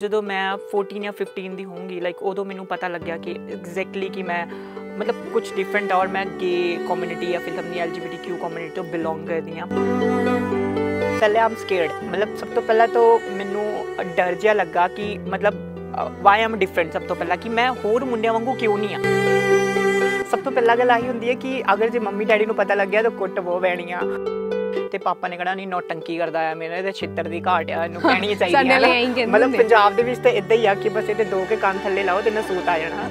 ਜਦੋਂ ਮੈਂ 14 ਜਾਂ 15 ਦੀ ਹੋਊਂਗੀ ਲਾਈਕ ਉਦੋਂ ਮੈਨੂੰ ਪਤਾ ਲੱਗਿਆ ਕਿ ਐਗਜ਼ੈਕਟਲੀ ਕਿ ਮੈਂ ਮਤਲਬ ਕੁਝ ਡਿਫਰੈਂਟ ਔਰ ਮੈਂ ਗੇ ਕਮਿਊਨਿਟੀ ਜਾਂ ਫਿਰ ਆਪਣੀ ਐਲਜੀਬੀਟੀਕਿਊ ਕਮਿਊਨਿਟੀ ਤੋਂ ਬਿਲੋਂਗ ਕਰਦੀ ਹਾਂ। ਪਹਿਲੇ ਆਮ ਸਕੇਅਰਡ ਮਤਲਬ ਸਭ ਤੋਂ ਪਹਿਲਾਂ ਤਾਂ ਮੈਨੂੰ ਡਰ ਜਿਹਾ ਲੱਗਾ ਕਿ ਮਤਲਬ ਵਾਈ ਆਮ ਡਿਫਰੈਂਟ ਸਭ ਤੋਂ ਪਹਿਲਾਂ ਕਿ ਮੈਂ ਹੋਰ ਮੁੰਡਿਆਂ ਵਾਂਗੂ ਕਿਉਂ ਨਹੀਂ ਆ ਸਭ ਤੋਂ ਪਹਿਲਾਂ ਗੱਲ ਆਹੀ ਹੁੰਦੀ ਹੈ ਕਿ ਅਗਰ ਜੇ ਮੰਮੀ ਡੈਡੀ ਨੂੰ ਪਤਾ ਲੱਗਿਆ ਤਾਂ ਕੁੱਟ ਉਹ ਪੈਣੀ ਆ ਤੇ ਪਾਪਾ ਨੇ ਕਹਣਾ ਨਹੀਂ ਨੋਟੰਕੀ ਕਰਦਾ ਆ ਮੇਰੇ ਤੇ ਛਿੱਤਰ ਦੀ ਘਾਟ ਆ ਇਹਨੂੰ ਕਹਿਣੀ ਚਾਹੀਦੀ ਹੈ ਨਾ। ਮਤਲਬ। ਪੰਜਾਬ ਦੇ ਵਿੱਚ ਤੇ ਇਦਾਂ ਹੀ ਆ ਕਿ ਬਸ ਇਹਦੇ ਦੋ ਕੇ ਕੰਨ ਥੱਲੇ ਲਾਓ ਤੇ ਨਾ ਸੂਤ ਆ ਜਾਣਾ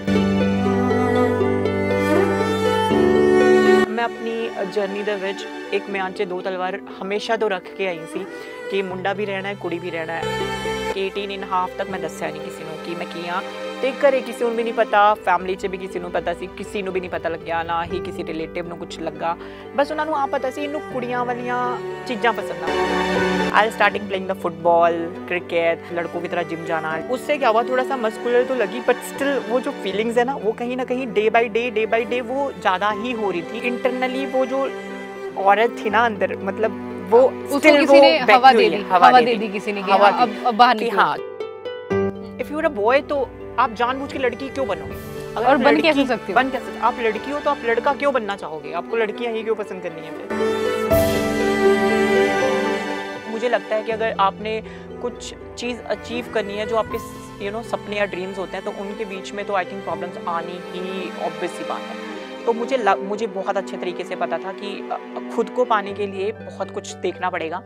ਮੈਂ ਆਪਣੀ ਜਰਨੀ ਦੇ ਵਿੱਚ ਇੱਕ ਮਿਆਨ 'ਚ ਦੋ ਤਲਵਾਰ ਹਮੇਸ਼ਾ ਤੋਂ ਰੱਖ ਕੇ ਆਈ ਸੀ ਕਿ ਮੁੰਡਾ ਵੀ ਰਹਿਣਾ ਹੈ ਕੁੜੀ ਵੀ ਰਹਿਣਾ ਹੈ 18 ਇਨ ਹਾਫ ਤੱਕ ਮੈਂ ਦੱਸਿਆ ਨਹੀਂ ਕਿਸੇ ਨੂੰ ਕਿ ਮੈਂ ਕੀ ਹਾਂ ਤੇ ਘਰੇ ਕਿਸੇ ਨੂੰ ਵੀ ਨਹੀਂ ਪਤਾ ਫੈਮਿਲੀ 'ਚ ਵੀ ਕਿਸੇ ਨੂੰ ਪਤਾ ਸੀ ਕਿਸੇ ਨੂੰ ਵੀ ਨਹੀਂ ਪਤਾ ਲੱਗਿਆ ਨਾ ਹੀ ਕਿਸੇ ਰਿਲੇਟਿਵ ਨੂੰ ਕੁਝ ਲੱਗਾ ਬਸ ਉਹਨਾਂ ਨੂੰ ਆ ਪਤਾ ਸੀ ਇਹਨੂੰ ਕੁੜੀਆਂ ਵਾਲੀਆਂ ਚੀਜ਼ਾਂ पसंद आ आई starting playing the football cricket लड़कों की तरह जिम जाना उससे क्या हुआ थोड़ा सा मस्कुलर तो लगी बट स्टिल वो जो फीलिंग्स है ना वो कहीं ना कहीं day by day day by day वो ज़्यादा ही हो रही थी इंटरनली वो जो औरत थी ना अंदर मतलब वो उसको किसी ने हवा दे दी हवा दे दी किसी ने हवा हाँ, अब अब बाहर निकलो। हाँ। If you are a boy तो आप जानबूझ के लड़की क्यों बनोगे? और बन कैसे सकते हो? बन कैसे आप लड़की हो तो आप लड़का क्यों बनना चाहोगे? आपको लड़कियाँ ही क्यों पसंद करनी है मुझे लगता है कि अगर आपने कुछ चीज़ अचीव करनी है जो आपके यू नो सपने या ड्रीम्स होते हैं तो उनके बीच में तो आई थिंक प्रॉब्लम्स आनी ही ऑब्वियस सी बात है। तो मुझे लग, मुझे बहुत अच्छे तरीके से पता था कि खुद को पाने के लिए बहुत कुछ देखना पड़ेगा।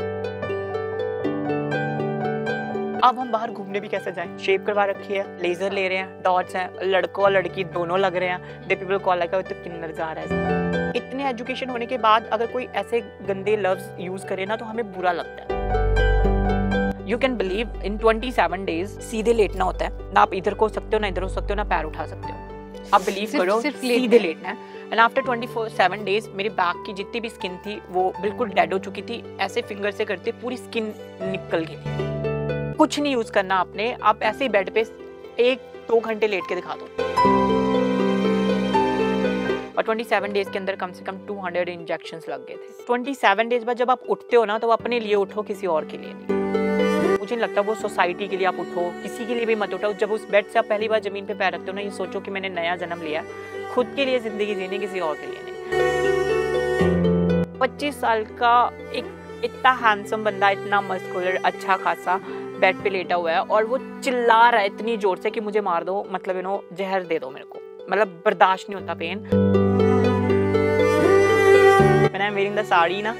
अब हम बाहर घूमने भी कैसे जाएँ? शेप करवा रखी है लेजर ले रहे हैं डॉट्स हैं लड़कों और लड़की दोनों लग रहे हैं। दे पीपल कॉल लाइक तो किन्नर जा रहा है। इतने एजुकेशन होने के बाद अगर कोई ऐसे गंदे लफ्ज यूज़ करे ना तो हमें बुरा लगता है। You can believe in 27 days सीधे लेटना होता है। ना आप इधर को सकते हो ना इधर हो सकते हो ना पैर उठा सकते हो। आप बिलीव करो सिर्फ़ सीधे लेटना है। एंड आफ्टर 27 डेज़ मेरे बैक की जितनी भी स्किन थी वो बिल्कुल डेड हो चुकी थी। ऐसे फिंगर से करते पूरी स्किन निकल गई थी। कुछ नहीं यूज़ करना आपने। आप ऐसे ही बेड पे एक दो घंटे लेट के दिखा दो। और 27 डेज़ के अंदर कम से कम 200 इंजेक्शंस लग गए थे। 27 डेज़ बाद जब आप उठते हो ना तो अपने लिए उठो किसी और के लिए नहीं। मुझे नहीं लगता वो सोसाइटी के लिए आप उठो, किसी के लिए भी मत उठो। जब उस बेड से आप पहली बार ज़मीन पे पैर रखते हो ना, ये सोचो कि मैंने नया जन्म लिया खुद के लिए ज़िंदगी जीनी, किसी और के लिए नहीं। 25 साल का एक इतना हैंडसम बंदा, इतना मस्कुलर अच्छा खासा बेड पे लेटा हुआ है और वो चिल्ला रहा है इतनी ज़ोर से कि मुझे मार दो मतलब यू नो जहर दे दो मेरे को। मतलब बर्दाश्त नहीं होता पेन मैंने द साड़ी ना।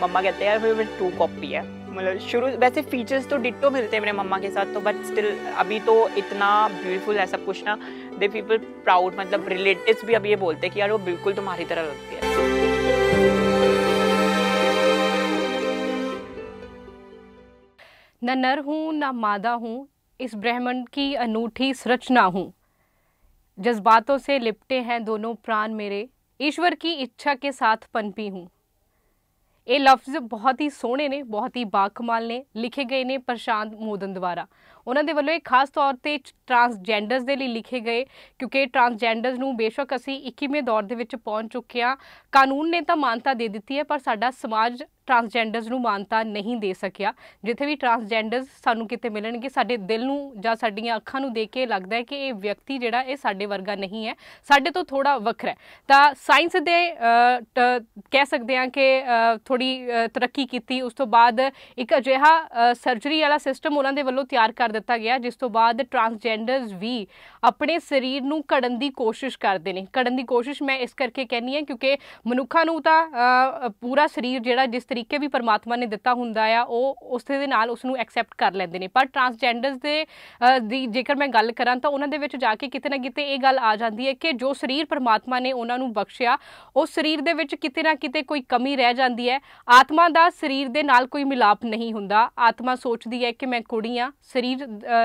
मम्मा कहते हैं, यार फिर मेरी टू कॉपी है। मतलब शुरू, वैसे फीचर्स तो डिट्टो मिलते हैं मेरे मम्मा के साथ तो बट स्टिल अभी तो इतना ब्यूटीफुल है सब कुछ ना दे पीपल प्राउड मतलब रिलेटिव्स भी अब ये बोलते हैं कि यार वो बिल्कुल तुम्हारी तरह लगती है। न नर हूँ, न मादा हूँ, इस ब्रह्मांड की अनूठी संरचना हूँ। जज्बातों से लिपटे हैं दोनों प्राण मेरे, ईश्वर की इच्छा के साथ पनपी हूँ। ਇਹ ਲਫ਼ਜ਼ ਬਹੁਤ ਹੀ ਸੋਹਣੇ ਨੇ ਬਹੁਤ ਹੀ ਬਾਕਮਾਲ ਨੇ ਲਿਖੇ ਗਏ ਨੇ ਪ੍ਰਸ਼ਾਂਤ ਮੋਦਨ ਦੁਆਰਾ ਉਹਨਾਂ ਦੇ ਵੱਲੋਂ ਇਹ ਖਾਸ ਤੌਰ ਤੇ ਟਰਾਂਸਜੈਂਡਰਸ ਦੇ ਲਈ ਲਿਖੇ ਗਏ ਕਿਉਂਕਿ ਟਰਾਂਸਜੈਂਡਰਸ ਨੂੰ ਬੇਸ਼ੱਕ ਅਸੀਂ 21ਵੇਂ ਦੌਰ ਦੇ ਵਿੱਚ ਪਹੁੰਚ ਚੁੱਕੇ ਹਾਂ ਕਾਨੂੰਨ ਨੇ ਤਾਂ ਮਾਨਤਾ ਦੇ ਦਿੱਤੀ ਹੈ ਪਰ ਸਾਡਾ ਸਮਾਜ ਟਰਾਂਸਜੈਂਡਰਸ ਨੂੰ ਮਾਨਤਾ ਨਹੀਂ ਦੇ ਸਕਿਆ ਜਿੱਥੇ ਵੀ ਟਰਾਂਸਜੈਂਡਰਸ ਸਾਨੂੰ ਕਿਤੇ ਮਿਲਣਗੇ ਸਾਡੇ ਦਿਲ ਨੂੰ ਜਾਂ ਸਾਡੀਆਂ ਅੱਖਾਂ ਨੂੰ ਦੇਖ ਕੇ ਲੱਗਦਾ ਹੈ ਕਿ ਇਹ ਵਿਅਕਤੀ ਜਿਹੜਾ ਇਹ ਸਾਡੇ ਵਰਗਾ ਨਹੀਂ ਹੈ ਸਾਡੇ ਤੋਂ ਥੋੜਾ ਵੱਖਰਾ ਹੈ ਤਾਂ ਸਾਇੰਸ ਦੇ ਅ, ਟ- ਕਹਿ ਸਕਦੇ ਹਾਂ ਕਿ ਥੋੜੀ ਤਰੱਕੀ ਕੀਤੀ ਉਸ ਤੋਂ ਬਾਅਦ ਇੱਕ ਅਜਿਹਾ ਸਰਜਰੀ ਵਾਲਾ ਸਿਸਟਮ ਉਹਨਾਂ ਦੇ ਵੱਲੋਂ ਤਿਆਰ ਕਰ ਦਿੱਤਾ ਗਿਆ ਜਿਸ ਤੋਂ ਬਾਅਦ ਟਰਾਂਸਜੈਂਡਰਸ ਵੀ ਆਪਣੇ ਸਰੀਰ ਨੂੰ ਘੜਨ ਦੀ ਕੋਸ਼ਿਸ਼ ਕਰਦੇ ਨੇ ਘੜਨ ਦੀ ਕੋਸ਼ਿਸ਼ ਮੈਂ ਇਸ ਕਰਕੇ ਕਹਿੰਨੀ ਹਾਂ ਕਿਉਂਕਿ ਮਨੁੱਖਾਂ ਨੂੰ ਤਾਂ ਅ, ਪੂਰਾ ਸਰੀਰ ਜਿਹੜਾ ਜਿਸ ਤਰੀਕੇ ਵੀ ਪਰਮਾਤਮਾ ਨੇ ਦਿੱਤਾ ਹੁੰਦਾ ਆ ਉਹ ਉਸੇ ਦੇ ਨਾਲ ਉਸ ਨੂੰ ਐਕਸੈਪਟ ਕਰ ਲੈਂਦੇ ਨੇ ਪਰ ਟਰਾਂਸਜੈਂਡਰਸ ਦੇ ਅ, ਦੀ ਜੇਕਰ ਮੈਂ ਗੱਲ ਕਰਾਂ ਤਾਂ ਉਹਨਾਂ ਦੇ ਵਿੱਚ ਜਾ ਕੇ ਕਿਤੇ ਨਾ ਕਿਤੇ ਇਹ ਗੱਲ ਆ ਜਾਂਦੀ ਹੈ ਕਿ ਜੋ ਸਰੀਰ ਪਰਮਾਤਮਾ ਨੇ ਉਹਨਾਂ ਨੂੰ ਬਖਸ਼ਿਆ ਉਸ ਸਰੀਰ ਦੇ ਵਿੱਚ ਕਿਤੇ ਨਾ ਕਿਤੇ ਕੋਈ ਕਮੀ ਰਹਿ ਜਾਂਦੀ ਹੈ ਆਤਮਾ ਦਾ ਸਰੀਰ ਦੇ ਨਾਲ ਕੋਈ ਮਿਲਾਪ ਨਹੀਂ ਹੁੰਦਾ ਆਤਮਾ ਸੋਚਦੀ ਹੈ ਕਿ ਮੈਂ ਕੁੜੀ ਹਾਂ ਸਰੀਰ ਅ,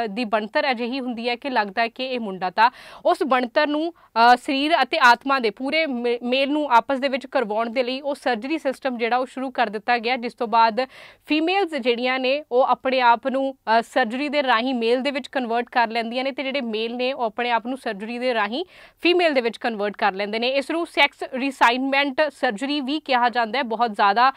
ਦੀ ਬਣਤਰ ਅਜਿਹੀ ਹੁੰਦੀ ਹੈ ਕਿ ਲੱਗਦਾ ਹੈ ਕਿ ਇਹ ਮੁੰਡਾ ਤਾਂ ਉਸ ਬਣਤਰ ਨੂੰ ਸਰੀਰ ਅਤੇ ਆਤਮਾ ਦੇ ਪੂਰੇ ਮੇਲ ਨੂੰ ਆਪਸ ਦੇ ਵਿੱਚ ਕਰਵਾਉਣ ਦੇ ਲਈ ਉਹ ਸਰਜਰੀ ਸਿਸਟਮ ਜਿਹੜਾ ਉਹ ਸ਼ੁਰੂ ਕਰ ਦਿੱਤਾ ਗਿਆ ਜਿਸ ਤੋਂ ਬਾਅਦ ਫੀਮੇਲਸ ਜਿਹੜੀਆਂ ਨੇ ਉਹ ਆਪਣੇ ਆਪ ਨੂੰ ਸਰਜਰੀ ਦੇ ਰਾਹੀਂ ਮੇਲ ਦੇ ਵਿੱਚ ਕਨਵਰਟ ਕਰ ਲੈਂਦੀਆਂ ਨੇ ਤੇ ਜਿਹੜੇ ਮੇਲ ਨੇ ਉਹ ਆਪਣੇ ਆਪ ਨੂੰ ਸਰਜਰੀ ਦੇ ਰਾਹੀਂ ਫੀਮੇਲ ਦੇ ਵਿੱਚ ਕਨਵਰਟ ਕਰ ਲੈਂਦੇ ਨੇ। ਇਸ ਨੂੰ ਸੈਕਸ ਰੀਸਾਈਨਮੈਂਟ ਸਰਜਰੀ ਵੀ ਕਿਹਾ ਜਾਂਦਾ ਹੈ। ਬਹੁਤ ਜ਼ਿਆਦਾ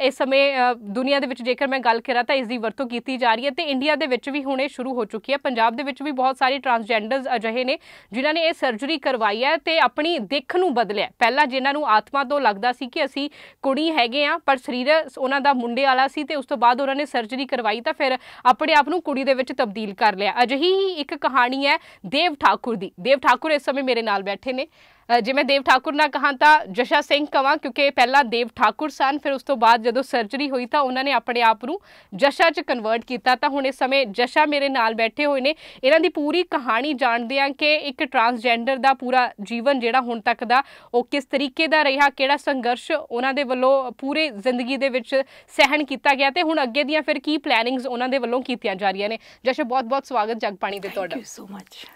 ਇਸ ਸਮੇਂ ਅ, ਦੁਨੀਆ ਦੇ ਵਿੱਚ ਜੇਕਰ ਮੈਂ ਗੱਲ ਕਰਾਂ ਤਾਂ ਇਸ ਦੀ ਵਰਤੋਂ ਕੀਤੀ ਜਾ ਰਹੀ ਹੈ ਤੇ ਇੰਡੀਆ ਦੇ ਵਿੱਚ ਵੀ ਹੁਣ ਨੇ ਸ਼ੁਰੂ ਹੋ ਚੁੱਕੀ ਹੈ ਪੰਜਾਬ ਦੇ ਵਿੱਚ ਵੀ ਬਹੁਤ ਸਾਰੇ ਟਰਾਂਸਜੈਂਡਰਸ ਅਜਿਹੇ ਨੇ ਜਿਨ੍ਹਾਂ ਨੇ ਇਹ ਸਰਜਰੀ ਕਰਵਾਈ ਹੈ ਤੇ ਆਪਣੀ ਦਿੱਖ ਨੂੰ ਬਦਲਿਆ ਪਹਿਲਾਂ ਜਿਨ੍ਹਾਂ ਨੂੰ ਆਤਮਾ ਤੋਂ ਲੱਗਦਾ ਸੀ ਕਿ ਅਸੀਂ ਕੁੜੀ ਹੈਗੇ ਆ ਪਰ ਸਰੀਰ ਉਹਨਾਂ ਦਾ ਮੁੰਡੇ ਵਾਲਾ ਸੀ ਤੇ ਉਸ ਤੋਂ ਬਾਅਦ ਉਹਨਾਂ ਨੇ ਸਰਜਰੀ ਕਰਵਾਈ ਤਾਂ ਫਿਰ ਆਪਣੇ ਆਪ ਨੂੰ ਕੁੜੀ ਦੇ ਵਿੱਚ ਤਬਦੀਲ ਕਰ ਲਿਆ ਅਜਿਹੀ ਹੀ ਇੱਕ ਕਹਾਣੀ ਹੈ ਦੇਵ ਠਾਕੁਰ ਦੀ ਦੇਵ ਠਾਕੁਰ ਇਸ ਸਮੇਂ ਮੇਰੇ ਨਾਲ ਬੈਠੇ ਨੇ ਜੇ ਮੈਂ ਦੇਵ ਠਾਕੁਰ ਨਾ ਕਹਾਂ ਤਾਂ ਜਸ਼ਾ ਸਿੰਘ ਕਵਾਂ ਕਿਉਂਕਿ ਪਹਿਲਾਂ ਦੇਵ ਠਾਕੁਰ ਸਨ ਫਿਰ ਉਸ ਤੋਂ ਬਾਅਦ ਜਦੋਂ ਸਰਜਰੀ ਹੋਈ ਤਾਂ ਉਹਨਾਂ ਨੇ ਆਪਣੇ ਆਪ ਨੂੰ ਜਸ਼ਾ 'ਚ ਕਨਵਰਟ ਕੀਤਾ। ਤਾਂ ਹੁਣ ਇਸ ਸਮੇਂ ਜਸ਼ਾ ਮੇਰੇ ਨਾਲ ਬੈਠੇ ਹੋਏ ਨੇ। ਇਹਨਾਂ ਦੀ ਪੂਰੀ ਕਹਾਣੀ ਜਾਣਦੇ ਹਾਂ ਕਿ ਇੱਕ ਟਰਾਂਸਜੈਂਡਰ ਦਾ ਪੂਰਾ ਜੀਵਨ ਜਿਹੜਾ ਹੁਣ ਤੱਕ ਦਾ ਉਹ ਕਿਸ ਤਰੀਕੇ ਦਾ ਰਿਹਾ ਕਿਹੜਾ ਸੰਘਰਸ਼ ਉਹਨਾਂ ਦੇ ਵੱਲੋਂ ਪੂਰੇ ਜ਼ਿੰਦਗੀ ਦੇ ਵਿੱਚ ਸਹਿਣ ਕੀਤਾ ਗਿਆ ਤੇ ਹੁਣ ਅੱਗੇ ਦੀਆਂ ਫਿਰ ਕੀ ਪਲੈਨਿੰਗਸ ਉਹਨਾਂ ਦੇ ਵੱਲੋਂ ਕੀਤੀਆਂ ਜਾ ਰਹੀਆਂ ਨੇ। ਜਸ਼ਾ ਬਹੁਤ ਬਹੁਤ ਸਵਾਗਤ ਜਗਬਾਣੀ ਤੇ ਤੁਹਾਡਾ। ਥੈਂਕ ਯੂ ਸੋ ਮਚ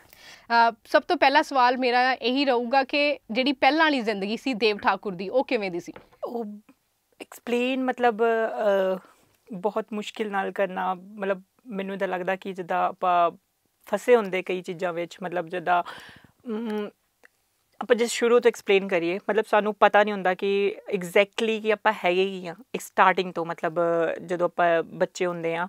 ਸਭ ਤੋਂ ਪਹਿਲਾ ਸਵਾਲ ਮੇਰਾ ਇਹੀ ਰਹੂਗਾ ਕਿ ਜਿਹੜੀ ਪਹਿਲਾਂ ਵਾਲੀ ਜ਼ਿੰਦਗੀ ਸੀ ਦੇਵ ਠਾਕੁਰ ਦੀ, ਉਹ ਕਿਵੇਂ ਦੀ ਸੀ? ਉਹ ਐਕਸਪਲੇਨ ਮਤਲਬ ਬਹੁਤ ਮੁਸ਼ਕਿਲ ਨਾਲ ਕਰਨਾ, ਮਤਲਬ ਮੈਨੂੰ ਤਾਂ ਲੱਗਦਾ ਕਿ ਜਿੱਦਾਂ ਆਪਾਂ ਫਸੇ ਹੁੰਦੇ ਕਈ ਚੀਜ਼ਾਂ ਵਿੱਚ, ਮਤਲਬ ਜਿੱਦਾਂ ਆਪਾਂ ਜੇ ਸ਼ੁਰੂ ਤੋਂ ਐਕਸਪਲੇਨ ਕਰੀਏ। ਮਤਲਬ ਸਾਨੂੰ ਪਤਾ ਨਹੀਂ ਹੁੰਦਾ ਕਿ ਐਗਜ਼ੈਕਟਲੀ ਕਿ ਆਪਾਂ ਹੈਗੇ ਕੀ ਆ। ਇੱਕ ਸਟਾਰਟਿੰਗ ਤੋਂ ਮਤਲਬ, ਜਦੋਂ ਆਪਾਂ ਬੱਚੇ ਹੁੰਦੇ ਆ,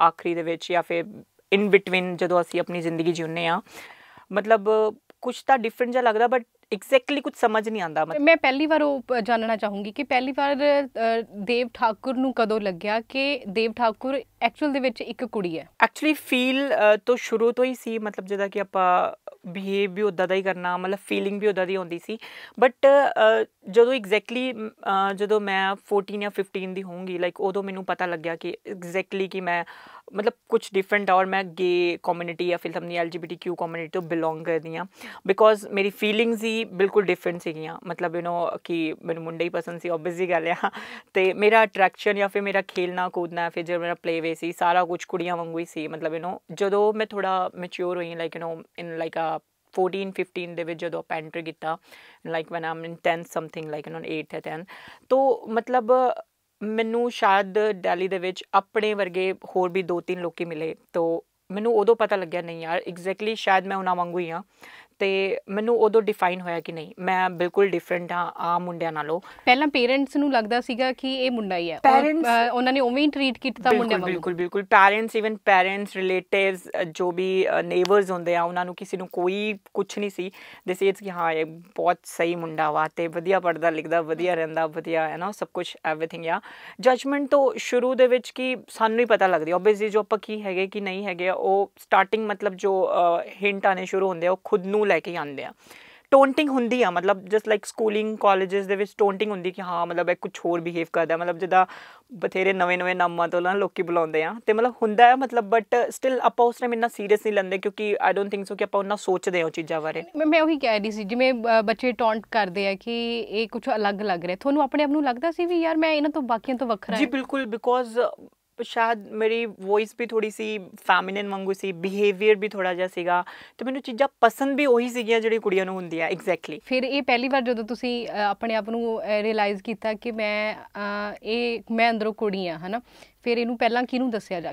ਆਖਰੀ ਦੇ ਵਿੱਚ ਜਾਂ ਫਿਰ ਇਨ ਬਿਟਵੀਨ ਜਦੋਂ ਅਸੀਂ ਆਪਣੀ ਜ਼ਿੰਦਗੀ ਜਿਉਂਦੇ ਆ। ਮਤਲਬ ਕੁਝ ਤਾਂ ਡਿਫਰੈਂਟ ਜਿਹਾ ਲੱਗਦਾ ਬਟ ਐਗਜ਼ੈਕਟਲੀ ਕੁਝ ਸਮਝ ਨਹੀਂ ਆਉਂਦਾ ਮਤਲਬ ਮੈਂ ਪਹਿਲੀ ਵਾਰ ਉਹ ਜਾਣਨਾ ਚਾਹੂੰਗੀ ਕਿ ਪਹਿਲੀ ਵਾਰ ਦੇਵ ਠਾਕੁਰ ਨੂੰ ਕਦੋਂ ਲੱਗਿਆ ਕਿ ਦੇਵ ਠਾਕੁਰ ਐਕਚੁਅਲ ਦੇ ਵਿੱਚ ਇੱਕ ਕੁੜੀ ਹੈ? ਐਕਚੁਅਲੀ ਫੀਲ ਤੋਂ ਸ਼ੁਰੂ ਤੋਂ ਹੀ ਸੀ ਮਤਲਬ ਜਿੱਦਾਂ ਕਿ ਆਪਾਂ ਬਿਹੇਵ ਵੀ ਉਦਾਂ ਦਾ ਹੀ ਕਰਨਾ ਮਤਲਬ ਫੀਲਿੰਗ ਵੀ ਉਦਾਂ ਦੀ ਹੁੰਦੀ ਸੀ। ਬਟ ਜਦੋਂ ਐਗਜ਼ੈਕਟਲੀ ਜਦੋਂ ਮੈਂ 14 ਜਾਂ 15 ਦੀ ਹੋਊਂਗੀ ਲਾਈਕ ਉਦੋਂ ਮੈਨੂੰ ਪਤਾ ਲੱਗਿਆ ਕਿ ਐਗਜ਼ੈਕਟਲੀ ਕਿ ਮੈਂ मतलब कुछ डिफरेंट और मैं गे कम्युनिटी या फिर हमने L G B T Q community तो बिलोंग कर दिया। बिकॉज़ मेरी फीलिंग्स ही बिल्कुल डिफरेंट सी मतलब यू नो कि मैंने मुंडे ही पसंद सी ओबियसली गल है। तो मेरा अट्रैक्शन या फिर मेरा खेलना, कूदना, फिर जो मेरा प्ले वे सारा कुछ कुड़िया वगू ही सी। मतलब यू नो जो मैं थोड़ा मच्योर हुई like you know in like a fifteen 15 जो आप एंटर किया लाइक ਕੀਤਾ like when am in 10 something like eight है टेंथ तो मतलब ਮੈਨੂੰ ਸ਼ਾਇਦ ਦਿੱਲੀ ਦੇ ਵਿੱਚ ਆਪਣੇ ਵਰਗੇ ਹੋਰ ਵੀ ਦੋ ਤਿੰਨ ਲੋਕੀ ਮਿਲੇ, ਤੋ ਮੈਨੂੰ ਉਦੋਂ ਪਤਾ ਲੱਗਿਆ, ਨਹੀਂ ਯਾਰ ਐਗਜ਼ੈਕਟਲੀ ਸ਼ਾਇਦ ਮੈਂ ਉਹਨਾਂ ਵਾਂਗੂ ਹੀ ਹਾਂ। ਤੇ ਮੈਨੂੰ ਉਦੋਂ ਡਿਫਾਈਨ ਹੋਇਆ ਕਿ ਨਹੀਂ ਮੈਂ ਬਿਲਕੁਲ ਡਿਫਰੈਂਟ ਹਾਂ ਆ ਮੁੰਡਿਆਂ ਨਾਲੋਂ। ਪਹਿਲਾਂ ਪੇਰੈਂਟਸ ਨੂੰ ਲੱਗਦਾ ਸੀਗਾ ਕਿ ਇਹ ਮੁੰਡਾ ਹੀ ਹੈ। ਉਹਨਾਂ ਨੇ ਉਵੇਂ ਹੀ ਟਰੀਟ ਕੀਤਾ ਮੁੰਡਿਆਂ ਵਾਂਗੂ। ਬਿਲਕੁਲ ਬਿਲਕੁਲ। ਪੈਰੈਂਟਸ ਇਵਨ ਪੈਰੈਂਟਸ ਰਿਲੇਟਿਵਸ ਜੋ ਵੀ ਨੇਬਰਸ ਹੁੰਦੇ ਆ ਉਹਨਾਂ ਨੂੰ ਕਿਸੇ ਨੂੰ ਕੋਈ ਕੁਝ ਨਹੀਂ ਸੀ। ਦੇ ਸੇਜ਼ ਕਿ ਹਾਂ ਇਹ ਬਹੁਤ ਸਹੀ ਮੁੰਡਾ ਵਾ ਤੇ ਵਧੀਆ ਪੜਦਾ ਲਿਖਦਾ ਵਧੀਆ ਰਹਿੰਦਾ ਵਧੀਆ ਹੈ ਨਾ ਸਭ ਕੁਝ ਐਵਰੀਥਿੰਗ ਆ। ਜਜਮੈਂਟ ਤੋਂ ਸ਼ੁਰੂ ਦੇ ਵਿੱਚ ਕੀ ਸਾਨੂੰ ਹੀ ਪਤਾ ਲੱਗਦੀ ਆਬਵੀਅਸਲੀ ਜੋ ਆਪਾਂ ਕੀ ਹੈਗੇ ਕਿ ਨਹੀਂ ਹੈਗੇ ਆ, ਉਹ ਸਟਾਰਟਿੰਗ ਮਤਲਬ ਜੋ ਹਿੰਟ ਆਨੇ ਸ਼ੁਰੂ ਹੁੰਦੇ ਆ ਉਹ ਖੁਦ ਨੂੰ ਲੈ ਕੇ ਹੀ ਆਉਂਦੇ ਆ ਟੋਨਟਿੰਗ ਹੁੰਦੀ ਆ ਮਤਲਬ ਜਸਟ ਲਾਈਕ ਸਕੂਲਿੰਗ ਕਾਲਜਸ ਦੇ ਵਿੱਚ ਟੋਨਟਿੰਗ ਹੁੰਦੀ ਕਿ ਹਾਂ ਮਤਲਬ ਇਹ ਕੁਝ ਹੋਰ ਬਿਹੇਵ ਕਰਦਾ ਮਤਲਬ ਜਿੱਦਾਂ ਬਥੇਰੇ ਨਵੇਂ ਨਵੇਂ ਨਾਮਾਂ ਤੋਂ ਨਾ ਲੋਕੀ ਬੁਲਾਉਂਦੇ ਆ ਤੇ ਮਤਲਬ ਹੁੰਦਾ ਹੈ ਮਤਲਬ ਬਟ ਸਟਿਲ ਆਪਾਂ ਉਸ ਟਾਈਮ ਇੰਨਾ ਸੀਰੀਅਸ ਨਹੀਂ ਲੈਂਦੇ ਕਿਉਂਕਿ ਆਈ ਡੋਨਟ ਥਿੰਕ ਸੋ ਕਿ ਆਪਾਂ ਉਹਨਾਂ ਸੋਚਦੇ ਹਾਂ ਉਹ ਚੀਜ਼ਾਂ ਬਾਰੇ ਮੈਂ ਮੈਂ ਉਹੀ ਕਹਿ ਰਹੀ ਸੀ ਜਿਵੇਂ ਅ, ਬੱਚੇ ਟੌਂਟ ਕਰਦੇ ਆ ਕਿ ਇਹ ਕੁਝ ਅਲੱਗ ਲੱਗ ਰਿਹਾ ਤੁਹਾਨੂੰ ਆਪਣੇ ਆਪ ਨੂੰ ਲੱਗਦਾ ਸੀ ਵੀ ਯਾਰ ਮੈਂ ਇਹਨਾਂ ਤੋਂ ਬਾਕੀਆਂ ਤੋਂ ਵੱਖਰਾ ਜੀ ਹਾਂ ਬਿਲਕੁਲ ਬਿਕੋਜ਼ ਸ਼ਾਇਦ ਮੇਰੀ ਵੌਇਸ ਵੀ ਥੋੜੀ ਸੀ ਫੈਮਿਨਿਨ ਵਾਂਗੂ ਸੀ ਬਿਹੇਵੀਅਰ ਵੀ ਥੋੜਾ ਜਿਹਾ ਸੀਗਾ। ਤੇ ਮੈਨੂੰ ਚੀਜ਼ਾਂ ਪਸੰਦ ਵੀ ਉਹੀ ਸੀਗੀਆਂ ਜਿਹੜੀ ਕੁੜੀਆਂ ਨੂੰ ਹੁੰਦੀਆਂ ਐਗਜ਼ੈਕਟਲੀ ਫਿਰ ਇਹ ਪਹਿਲੀ ਵਾਰ ਜਦੋਂ ਤੁਸੀਂ ਆਪਣੇ ਆਪ ਨੂੰ ਰਿਅਲਾਈਜ਼ ਕੀਤਾ ਕਿ ਮੈਂ ਇਹ, ਮੈਂ ਅੰਦਰੋਂ ਕੁੜੀ ਆ ਹਨਾ? ਫਿਰ ਇਹਨੂੰ ਪਹਿਲਾਂ ਕਿਹਨੂੰ ਦੱਸਿਆ ਜਾ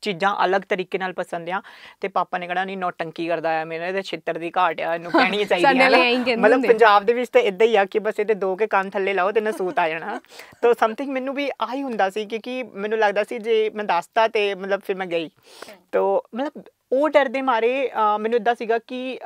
ਚੀਜ਼ਾਂ ਅਲੱਗ ਤਰੀਕੇ ਨਾਲ ਪਸੰਦ ਆ ਤੇ ਪਾਪਾ ਨੇ ਕਹਣਾ ਨਹੀਂ ਨੌਟੰਕੀ ਕਰਦਾ ਆ ਮੇਰੇ ਤੇ ਛਿੱਤਰ ਦੀ ਘਾਟ ਆ ਇਹਨੂੰ ਕਹਿਣੀ ਚਾਹੀਦੀ ਕਹਿੰਦੇ ਮਤਲਬ। ਪੰਜਾਬ ਦੇ ਵਿੱਚ ਤਾਂ ਇਦਾਂ ਹੀ ਆ ਕਿ ਬਸ ਇਹਦੇ ਦੋ ਕੇ ਕੰਨ ਥੱਲੇ ਲਾਓ ਤੇ ਨਸੂਤ ਆ ਜਾਣਾ। ਤਾਂ ਸਮਥਿੰਗ ਮੈਨੂੰ ਵੀ ਆਹੀ ਹੁੰਦਾ ਸੀ ਕਿਉਂਕਿ ਮੈਨੂੰ ਲੱਗਦਾ ਸੀ ਜੇ ਮੈਂ ਦੱਸਤਾ ਤੇ ਮਤਲਬ ਫਿਰ ਮੈਂ ਗਈ। ਤਾਂ ਮਤਲਬ ਉਹ ਡਰ ਦੇ ਮਾਰੇ ਮੈਨੂੰ ਇਦਾਂ ਸੀਗਾ ਕਿ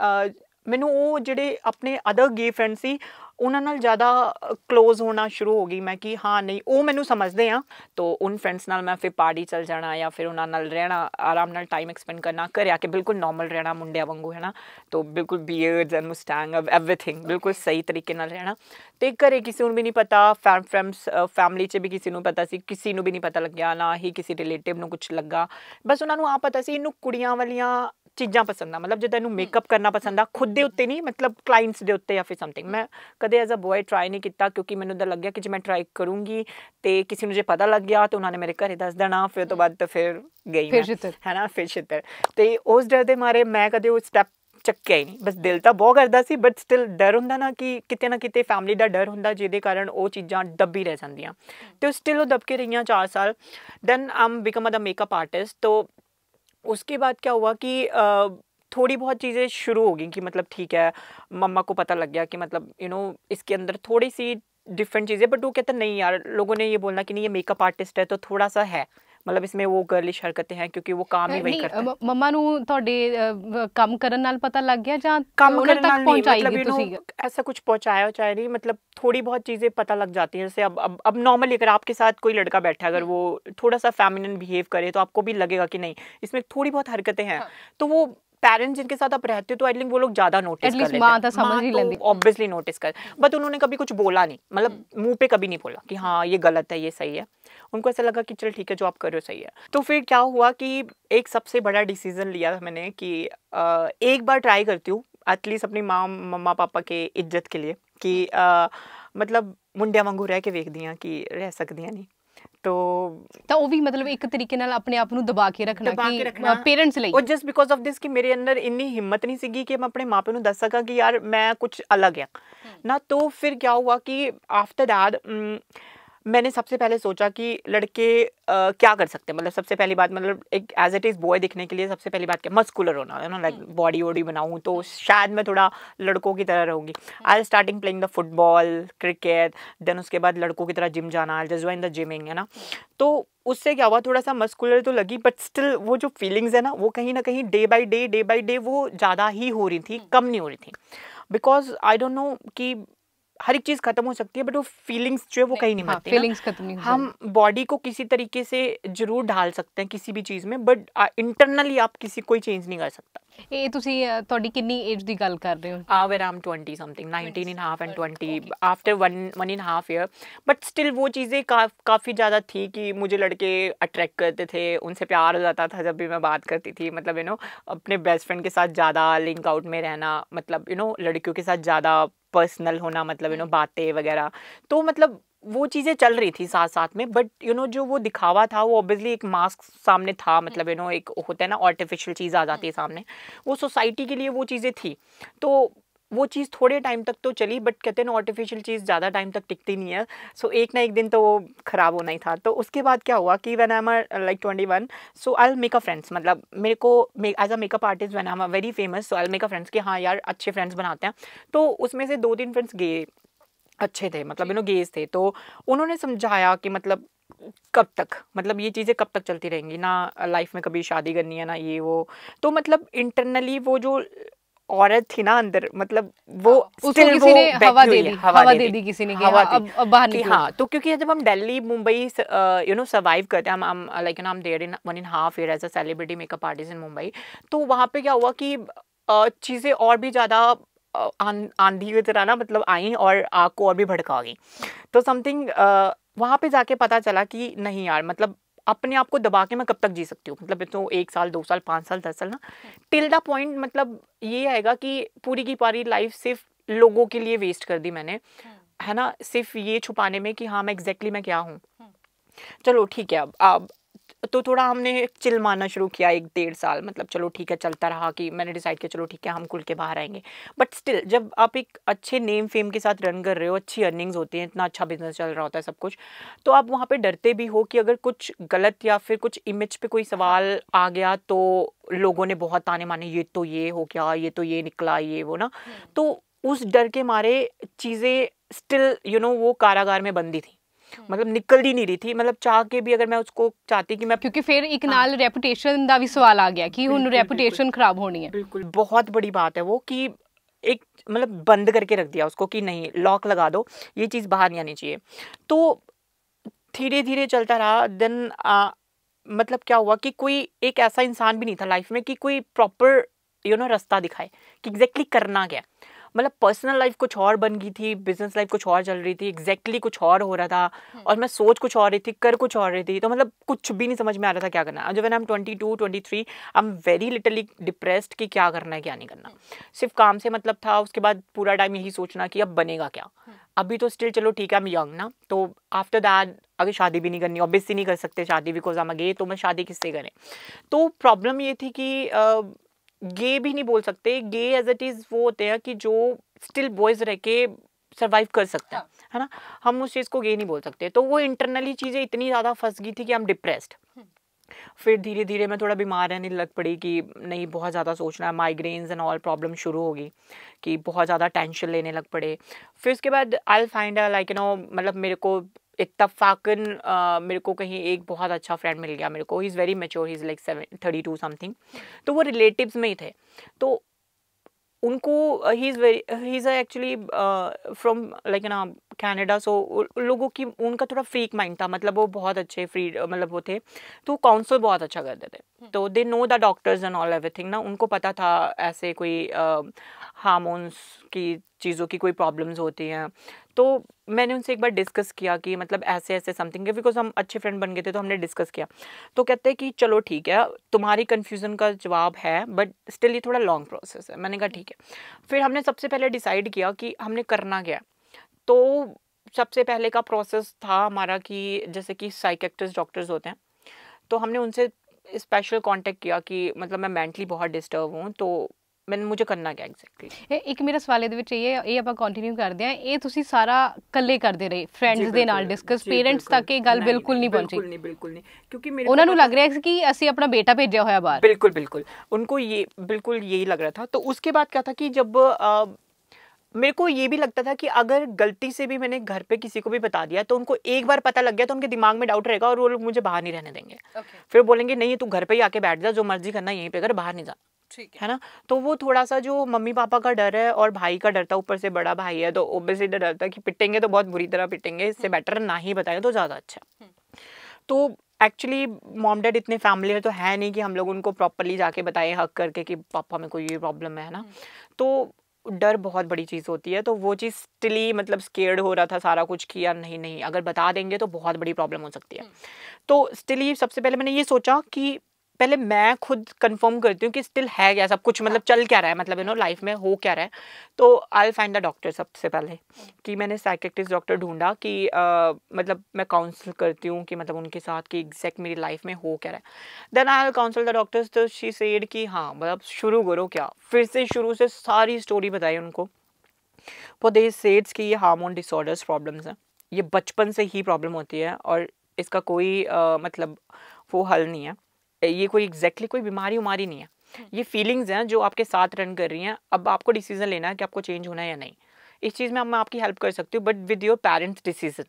ਮੈਨੂੰ ਉਹ ਜਿਹੜੇ ਆਪਣੇ ਅਦਰ ਗੇ ਫਰੈਂਡ ਸੀ ਉਹਨਾਂ ਨਾਲ ਜ਼ਿਆਦਾ ক্লোਜ਼ ਹੋਣਾ ਸ਼ੁਰੂ ਹੋ ਗਈ। ਮੈਂ ਕਿ ਹਾਂ ਨਹੀਂ ਉਹ ਮੈਨੂੰ ਸਮਝਦੇ ਆ ਤੋ ਉਨ ਫਰੈਂਡਸ ਨਾਲ ਮੈਂ ਫਿਰ ਪਾਰਟੀ ਚਲ ਜਾਣਾ ਜਾਂ ਫਿਰ ਉਹਨਾਂ ਨਾਲ ਰਹਿਣਾ ਆਰਾਮ ਨਾਲ ਟਾਈਮ ਐਕਸਪੈਂਡ ਕਰਨਾ ਘਰੇ ਆ ਕੇ ਬਿਲਕੁਲ ਨਾਰਮਲ ਰਹਿਣਾ ਮੁੰਡਿਆਂ ਵਾਂਗੂ ਹੈ ਨਾ ਤੋ ਬਿਲਕੁਲ ਬੀਅਰਡਸ ਐਂਡ ਮੁਸਟੈਂਗ ਐਵਰੀਥਿੰਗ ਬਿਲਕੁਲ ਸਹੀ ਤਰੀਕੇ ਨਾਲ ਰਹਿਣਾ। ਤੇ ਘਰੇ ਕਿਸੇ ਨੂੰ ਵੀ ਨਹੀਂ ਪਤਾ ਫਰੈਂਡਸ ਫੈਮਿਲੀ 'ਚ ਵੀ ਕਿਸੇ ਨੂੰ ਪਤਾ ਸੀ ਕਿਸੇ ਨੂੰ ਵੀ ਨਹੀਂ ਪਤਾ ਲੱਗਿਆ ਨਾ ਹੀ ਕਿਸੇ ਰਿਲੇਟਿਵ ਨੂੰ ਕੁਝ ਲੱਗਾ। ਬਸ ਉਹਨਾਂ ਨੂੰ ਆ ਪਤਾ ਸੀ ਇਹਨੂੰ ਕੁੜੀਆਂ ਵਾਲੀਆਂ ਚੀਜ਼ਾਂ ਪਸੰਦ ਆ ਮਤਲਬ ਜਿੱਦਾਂ ਇਹਨੂੰ ਮੇਕਅਪ ਕਰਨਾ ਪਸੰਦ ਆ ਖੁਦ ਦੇ ਉੱਤੇ ਨਹੀਂ ਮਤਲਬ ਕਲਾਇੰਟਸ ਦੇ ਉੱਤੇ ਜਾਂ ਫਿਰ ਸਮਥਿੰਗ ਮੈਂ ਕਦੇ ਐਜ਼ ਅ ਬੋਏ ਟਰਾਈ ਨਹੀਂ ਕੀਤਾ ਕਿਉਂਕਿ ਮੈਨੂੰ ਤਾਂ ਲੱਗਿਆ ਕਿ ਜੇ ਮੈਂ ਟਰਾਈ ਕਰੂੰਗੀ ਤੇ ਕਿਸੇ ਨੂੰ ਜੇ ਪਤਾ ਲੱਗ ਗਿਆ ਤਾਂ ਉਹਨਾਂ ਨੇ ਮੇਰੇ ਘਰੇ ਦੱਸ ਦੇਣਾ ਫਿਰ ਤੋਂ ਬਾਅਦ ਤਾਂ ਫਿਰ ਗਈ ਮੈਂ ਹੈਨਾ ਫਿਰ ਸ਼ਿੱਤਰ ਤੇ ਉਸ ਡਰ ਦੇ ਮਾਰੇ ਮੈਂ ਕਦੇ ਉਹ ਸਟੈਪ ਚੱਕਿਆ ਹੀ ਨਹੀਂ। ਬਸ ਦਿਲ ਤਾਂ ਬਹੁਤ ਕਰਦਾ ਸੀ ਬਟ ਸਟਿਲ ਡਰ ਹੁੰਦਾ ਨਾ ਕਿ ਕਿਤੇ ਨਾ ਕਿਤੇ ਫੈਮਿਲੀ ਦਾ ਡਰ ਹੁੰਦਾ ਜਿਹਦੇ ਕਾਰਨ ਉਹ ਚੀਜ਼ਾਂ ਦੱਬੀ ਰਹਿ ਜਾਂਦੀਆਂ। ਤੇ ਉਹ ਸਟਿਲ ਉਹ ਦੱਬ ਕੇ ਰਹੀਆਂ 4 ਸਾਲ। Then am become a makeup artist ਤੋਂ उसके बाद क्या हुआ कि थोड़ी बहुत चीज़ें शुरू हो गई कि मतलब ठीक है, मम्मा को पता लग गया कि मतलब यू नो इसके अंदर थोड़ी सी डिफरेंट चीज़ें बट वो कहते नहीं यार, लोगों ने ये बोलना कि नहीं, ये मेकअप आर्टिस्ट है तो थोड़ा सा है। ਮਤਲਬ ਇਸਮੇ ਉਹ ਗਰਲਿਸ਼ ਹਰਕਤਾਂ ਹੈ ਕਿਉਂਕਿ ਉਹ ਕੰਮ ਹੀ ਵਹੀ ਨਹੀਂ ਕਰਤਾ ਹੈ ਮ- ਮੰਮਾ ਨੂੰ ਤੁਹਾਡੇ ਅ, ਕੰਮ ਕਰਨ ਨਾਲ ਪਤਾ ਲੱਗ ਗਿਆ ਜਾਂ काम ਉਹਨਾਂ करने ਤੱਕ नाल नहीं ਪਹੁੰਚਾਈ मतलब ਗਈ यू नो ਤੁਸੀਂ ऐसा कुछ पहुंचाया चाहे नहीं मतलब थोड़ी बहुत चीजें पता लग जाती हैं जैसे अब अब अब नॉर्मली अगर आपके साथ कोई लड़का बैठा है अगर वो थोड़ा सा फेमिनिन बिहेव करे तो आपको भी लगेगा कि नहीं इसमें थोड़ी बहुत हरकतें हैं हाँ। तो वो पेरेंट्स जिनके साथ आप रहते हो तो आई थिंक वो लोग ज़्यादा नोटिस कर लेते हैं। तो समझ ही लेंगे। ऑब्वियसली नोटिस कर बट उन्होंने कभी कुछ बोला नहीं मतलब हम्म। मुँह पे कभी नहीं बोला कि हाँ ये गलत है ये सही है। उनको ऐसा लगा कि चल ठीक है जो आप कर रहे हो सही है। तो फिर क्या हुआ कि एक सबसे बड़ा डिसीज़न लिया था मैंने कि एक बार ट्राई करती हूँ एटलीस्ट अपनी माँ मम्मा पापा के इज़्ज़त के लिए कि मतलब मुंडिया वांगू रह के देख दिया कि रह सकती नहीं। ਤੋ ਤਾਂ ਉਹ ਵੀ ਮਤਲਬ ਇੱਕ ਤਰੀਕੇ ਨਾਲ ਆਪਣੇ ਆਪ ਨੂੰ ਦਬਾ ਕੇ ਰੱਖਣਾ ਕਿ ਪੇਰੈਂਟਸ ਲਈ। ਉਹ ਜਸਟ ਬਿਕੋਜ਼ ਆਫ ਦਿਸ ਕਿ ਮੇਰੇ ਅੰਦਰ ਇੰਨੀ ਹਿੰਮਤ ਨਹੀਂ ਸੀਗੀ ਕਿ ਮੈਂ ਆਪਣੇ ਮਾਪੇ ਨੂੰ ਦੱਸ ਸਕਾਂ ਕਿ ਯਾਰ ਮੈਂ ਕੁਝ ਅਲੱਗ ਆ। ਨਾ ਤੋ ਫਿਰ ਕੀ ਹੁਆ ਕਿ ਆਫਟਰ ਦੈਟ मैंने सबसे पहले सोचा कि लड़के अ, क्या कर सकते हैं? मतलब सबसे पहली बात मतलब एक एज इट इज़ बॉय दिखने के लिए सबसे पहली बात क्या? मस्कुलर होना है ना? लाइक बॉडी वॉडी बनाऊँ तो शायद मैं थोड़ा लड़कों की तरह रहूँगी। I'll starting playing the football cricket then उसके बाद लड़कों की तरह जिम जाना I just join the gymming है ना? तो उससे क्या हुआ? थोड़ा सा मस्कुलर तो लगी बट स्टिल वो जो फीलिंग्स है ना वो कहीं ना कहीं day by day day by day वो ज़्यादा ही हो रही थी कम नहीं हो रही थी। बिकॉज़ आई डोंट नो कि हर एक चीज़ खत्म हो सकती है बट वो फीलिंग्स जो है वो कहीं नहीं मरती ना। फीलिंग्स खत्म नहीं हो हम बॉडी को किसी तरीके से जरूर ढाल सकते हैं किसी भी चीज़ में बट इंटरनली आप किसी कोई चेंज नहीं कर सकता ਜਾਂਦੀ। ਇਹ ਤੁਸੀਂ ਅ, ਤੁਹਾਡੀ ਕਿੰਨੀ ਏਜ ਦੀ ਗੱਲ ਕਰ ਰਹੇ ਹੋ uh, when I'm 20 something 19 and a half and 20 after one one and a half year but still वो चीज़ें का, काफ़ी ज़्यादा थी कि मुझे लड़के अट्रैक्ट करते थे उनसे प्यार हो जाता था जब भी मैं बात करती थी मतलब यू नो अपने बेस्ट फ्रेंड के साथ ज़्यादा लिंक आउट में रहना मतलब यू नो लड़कियों के साथ ज़्यादा पर्सनल होना मतलब यू नो बातें वगैरह। तो मतलब वो चीज़ें चल रही थी साथ साथ में बट यू नो जो वो दिखावा था वो ऑब्वियसली एक मास्क सामने था मतलब यू नो एक होता है ना आर्टिफिशियल चीज़ आ जाती है सामने। वो सोसाइटी के लिए वो चीज़ें थी। तो वो चीज़ थोड़े टाइम तक तो चली बट कहते हैं ना आर्टिफिशियल चीज़ ज़्यादा टाइम तक टिकती नहीं है। सो so, एक ना एक दिन तो वो ख़राब होना ही था। तो उसके बाद क्या हुआ कि when I am like twenty one so I make a friends मतलब मेरे को as a makeup artist when I am very famous so I make a friends कि हाँ यार अच्छे फ्रेंड्स बनाते हैं। तो उसमें से दो तीन फ्रेंड्स गए अच्छे थे मतलब यू नो गेज थे। तो उन्होंने समझाया कि मतलब कब तक मतलब ये चीज़ें कब तक चलती रहेंगी? ना लाइफ में कभी शादी करनी है ना ये वो। तो मतलब इंटरनली वो जो औरत थी ना अंदर मतलब वो उसको किसी वो ने हवा दे दी हवा दे दी किसी ने कि हवा हाँ, अब अब बाहर निकलो। हाँ तो क्योंकि जब हम Delhi Mumbai you know survive करते हैं हम लाइक हम there in one in half year as a celebrity makeup artist in Mumbai तो वहाँ पे क्या हुआ कि चीज़ें और भी ज़्यादा आंधी की तरह ना मतलब आई और आग को और भी भड़का गई। तो समथिंग वहाँ पे जाके पता चला कि नहीं यार मतलब अपने आप को दबा के मैं कब तक जी सकती हूँ? मतलब तो एक साल दो साल पाँच साल दस साल ना। टिल द पॉइंट मतलब ये आएगा कि पूरी की पारी लाइफ सिर्फ़ लोगों के लिए वेस्ट कर दी मैंने। है ना? सिर्फ़ ये छुपाने में कि हाँ मैं एग्जैक्टली exactly मैं क्या हूँ? चलो ठीक है अब अब तो थोड़ा हमने चिल मारना शुरू किया एक डेढ़ साल मतलब चलो ठीक है चलता रहा कि मैंने डिसाइड किया चलो ठीक है हम खुल के बाहर आएँगे। बट स्टिल जब आप एक अच्छे नेम फेम के साथ रन कर रहे हो अच्छी अर्निंग्स होती हैं इतना अच्छा बिज़नेस चल रहा होता है सब कुछ तो आप वहाँ पर डरते भी हो कि अगर कुछ गलत या फिर कुछ इमेज पर कोई सवाल आ गया तो लोगों ने बहुत ताने माने ये तो ये हो गया ये तो ये निकला ये वो ना। तो उस डर के मारे चीज़ें स्टिल यू नो वो कारागार में बंदी थी। हम्म। मतलब निकल ही नहीं रही थी मतलब चाह के भी अगर मैं उसको चाहती कि मैं क्योंकि फिर एक हाँ, नाल रेपुटेशन का भी सवाल आ गया कि हूँ रेपुटेशन खराब होनी है। बिल्कुल बहुत बड़ी बात है वो कि एक मतलब बंद करके रख दिया उसको कि नहीं लॉक लगा दो ये चीज़ बाहर नहीं आनी चाहिए। तो धीरे धीरे चलता रहा देन मतलब क्या हुआ कि कोई एक ऐसा इंसान भी नहीं था लाइफ में कि कोई प्रॉपर यू नो रास्ता दिखाए कि एग्जैक्टली exactly करना क्या मतलब पर्सनल लाइफ कुछ और बन गई थी बिज़नेस लाइफ कुछ और चल रही थी एग्जैक्टली exactly कुछ और हो रहा था और मैं सोच कुछ और रही थी कर कुछ और रही थी तो मतलब कुछ भी नहीं समझ में आ रहा था क्या करना जब हम twenty two twenty three I am very little depressed कि क्या करना है क्या नहीं करना। सिर्फ़ काम से मतलब था उसके बाद पूरा टाइम यही सोचना कि अब बनेगा क्या। अभी तो स्टिल चलो ठीक है मैं यंग ना तो आफ्टर दैट अगर शादी भी नहीं करनी ऑब्वियसली नहीं कर सकते शादी बिकॉज़ हम गे तो मैं शादी किससे करें? तो प्रॉब्लम ये थी कि गे भी नहीं बोल सकते। गे एज इट इज़ वो होते हैं कि जो स्टिल बॉयज़ रह के सर्वाइव कर सकते हैं है। ना? हम उस चीज़ को गे नहीं बोल सकते। तो वो इंटरनली चीज़ें इतनी ज़्यादा फंस गई थी कि हम डिप्रेस्ड फिर धीरे धीरे मैं थोड़ा बीमार रहने लग पड़ी कि नहीं बहुत ज़्यादा सोचना है माइग्रेन्स एंड ऑल प्रॉब्लम शुरू होगी कि बहुत ज़्यादा टेंशन लेने लग पड़े। फिर उसके बाद I find like you know मतलब मेरे को इतफाकन uh, मेरे को कहीं एक बहुत अच्छा फ्रेंड मिल गया मेरे को। He is very mature he is like seven thirty two something तो वो रिलेटिव्स में ही थे। तो उनको he is very he is actually from like ना कनाडा सो लोगों की उनका थोड़ा फ्रीक माइंड था मतलब वो बहुत अच्छे फ्री मतलब वो थे तो काउंसिल बहुत अच्छा करते थे। हम्म। तो they know the doctors and all everything ना उनको पता था ऐसे कोई हार्मोन्स uh, की चीज़ों की कोई प्रॉब्लम्स होती हैं। तो मैंने उनसे एक बार डिस्कस किया कि मतलब ऐसे ऐसे समथिंग है बिकॉज़ हम अच्छे फ्रेंड बन गए थे तो हमने डिस्कस किया। तो कहते हैं कि चलो ठीक है तुम्हारी कन्फ्यूज़न का जवाब है बट स्टिल ये थोड़ा लॉन्ग प्रोसेस है। मैंने कहा ठीक है। फिर हमने सबसे पहले डिसाइड किया कि हमने करना क्या तो सबसे पहले का प्रोसेस था हमारा कि जैसे कि साइकेक्ट्रिस डॉक्टर्स होते हैं तो हमने उनसे स्पेशल कांटेक्ट किया कि मतलब मैं मेंटली बहुत डिस्टर्ब हूँ तो मैंने मुझे करना क्या एग्जैक्टली एक मेरा सवाल ये ये आप कंटिन्यू करते हैं ये सारा कल करते रहे फ्रेंड्स के नाल डिस्कस पेरेंट्स तक ये गल बिल्कुल नहीं पहुँची। बिल्कुल नहीं बिल्कुल नहीं क्योंकि मेरे उन्होंने लग रहा है कि असी अपना बेटा भेजा हुआ बाहर। बिल्कुल बिल्कुल। उनको ये बिल्कुल यही लग रहा था। तो उसके बाद क्या था कि जब मेरे को ये भी लगता था कि अगर गलती से भी मैंने घर पे किसी को भी बता दिया तो उनको एक बार पता लग गया तो उनके दिमाग में डाउट रहेगा और वो लोग मुझे बाहर नहीं रहने देंगे okay. फिर बोलेंगे नहीं तू घर पे ही आके बैठ जा जो मर्ज़ी करना यहीं पे अगर बाहर नहीं जा ठीक है ना तो वो थोड़ा सा जो मम्मी पापा का डर है और भाई का डर था ऊपर से बड़ा भाई है तो ओबियसली डर था कि पिटेंगे तो बहुत बुरी तरह पिटेंगे इससे बेटर हम्म। ना ही बताएँ तो ज़्यादा अच्छा हम्म। तो एक्चुअली मॉम डैड इतने फैमिली में तो है नहीं कि हम लोग उनको प्रॉपरली जाके बताएँ हक करके कि पापा में कोई ये प्रॉब्लम है ना हम्म। तो डर बहुत बड़ी चीज़ होती है तो वो चीज़ स्टिली मतलब स्केर्ड हो रहा था सारा कुछ किया नहीं नहीं अगर बता देंगे तो बहुत बड़ी प्रॉब्लम हो सकती है। तो स्टिली सबसे पहले मैंने ये सोचा कि पहले मैं खुद कंफर्म करती हूँ कि स्टिल है क्या सब कुछ मतलब चल क्या रहा है मतलब यू नो लाइफ में हो क्या रहा है। तो आई फाइंड द डॉक्टर सबसे पहले कि मैंने साइकेट्रिस्ट डॉक्टर ढूंढा कि आ, मतलब मैं काउंसिल करती हूँ कि मतलब उनके साथ कि एग्जैक्ट मेरी लाइफ में हो क्या रहा है। Then I counsel the doctors तो शी सेड कि हाँ मतलब शुरू करो क्या। फिर से शुरू से सारी स्टोरी बताई उनको। वो दे सेड्स कि ये हार्मोन डिसऑर्डर्स प्रॉब्लम्स हैं। ये बचपन से ही प्रॉब्लम होती है और इसका कोई आ, मतलब वो हल नहीं है। ये कोई एग्जैक्टली exactly कोई बीमारी उमारी नहीं है। ये फीलिंग्स हैं जो आपके साथ रन कर रही हैं। अब आपको डिसीज़न लेना है कि आपको चेंज होना है या नहीं। इस चीज़ में मैं आपकी हेल्प कर सकती हूँ but with your parents decision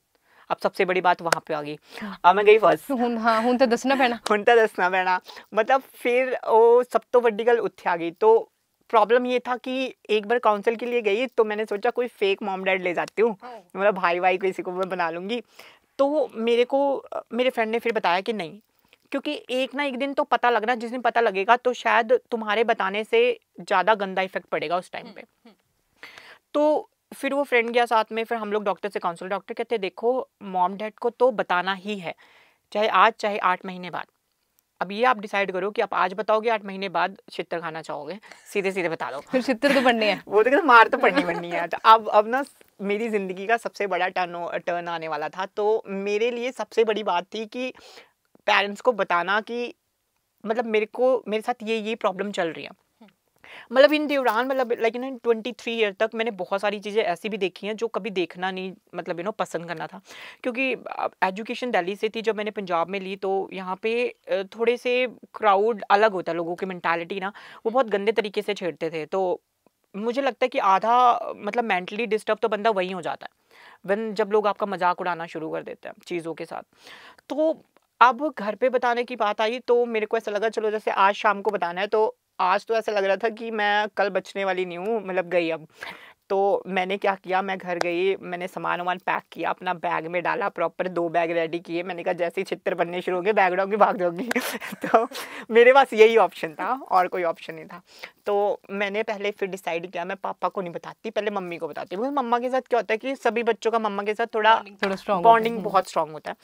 अब सबसे बड़ी बात वहाँ पे आ गई। अब मैं गई फ़र्स्ट तो हूँ हाँ हूँ तो दसना पैना। हूँ तो दसना पैना। मतलब फिर वो सब तो वड्डी गल उत्थे आ गई। तो प्रॉब्लम ये था कि एक बार काउंसिल के लिए गई तो मैंने सोचा कोई फेक मॉम डैड ले जाती हूँ। हाँ। मतलब भाई भाई किसी को मैं बना लूँगी। तो मेरे को मेरे फ्रेंड ने फिर बताया कि नहीं। क्योंकि एक ना एक दिन तो पता लगना जिस दिन पता लगेगा तो शायद तुम्हारे बताने से ज़्यादा गंदा इफ़ेक्ट पड़ेगा उस टाइम पे। तो फिर वो फ्रेंड गया साथ में फिर हम लोग डॉक्टर से काउंसिल डॉक्टर कहते देखो मॉम डैड को तो बताना ही है चाहे आज चाहे आठ महीने बाद। अब ये आप डिसाइड करो कि आप आज बताओगे आठ महीने बाद चित्र खाना चाहोगे। सीधे सीधे बता दो। फिर चित्र तो पढ़नी है। वो तो मार तो पढ़नी पड़नी है। तो अब अब ना मेरी ज़िंदगी का सबसे बड़ा टर्न टर्न आने वाला था। तो मेरे लिए सबसे बड़ी बात थी कि पेरेंट्स को बताना कि मतलब मेरे को, मेरे साथ ये ये प्रॉब्लम चल रही है। मतलब इन दौरान मतलब like in twenty three year तक मैंने बहुत सारी चीज़ें ऐसी भी देखी हैं जो कभी देखना नहीं मतलब यू नो पसंद करना था। क्योंकि एजुकेशन दिल्ली से थी, जब मैंने पंजाब में ली तो यहाँ पे थोड़े से क्राउड अलग होता है लोगों की मैंटालिटी ना, वो बहुत गंदे तरीके से छेड़ते थे। तो मुझे लगता है कि आधा मतलब मेंटली डिस्टर्ब तो बंदा वही हो जाता है वन जब लोग आपका मज़ाक उड़ाना शुरू कर देते हैं चीज़ों के साथ। तो अब घर पे बताने की बात आई तो मेरे को ऐसा लगा चलो जैसे आज शाम को बताना है। तो आज तो ऐसा लग रहा था कि मैं कल बचने वाली नहीं हूँ मतलब गई अब। तो मैंने क्या किया मैं घर गई मैंने सामान वामान पैक किया अपना बैग में डाला प्रॉपर दो बैग रेडी किए। मैंने कहा जैसे ही चित्र बनने शुरू हो गए बैग डाऊँगी भाग जाऊँगी। तो मेरे पास यही ऑप्शन था और कोई ऑप्शन नहीं था। तो मैंने पहले फिर डिसाइड किया मैं पापा को नहीं बताती पहले मम्मी को बताती मम्मा के साथ क्या होता है कि सभी बच्चों का मम्मा के साथ थोड़ा बॉन्डिंग बहुत स्ट्रांग होता है।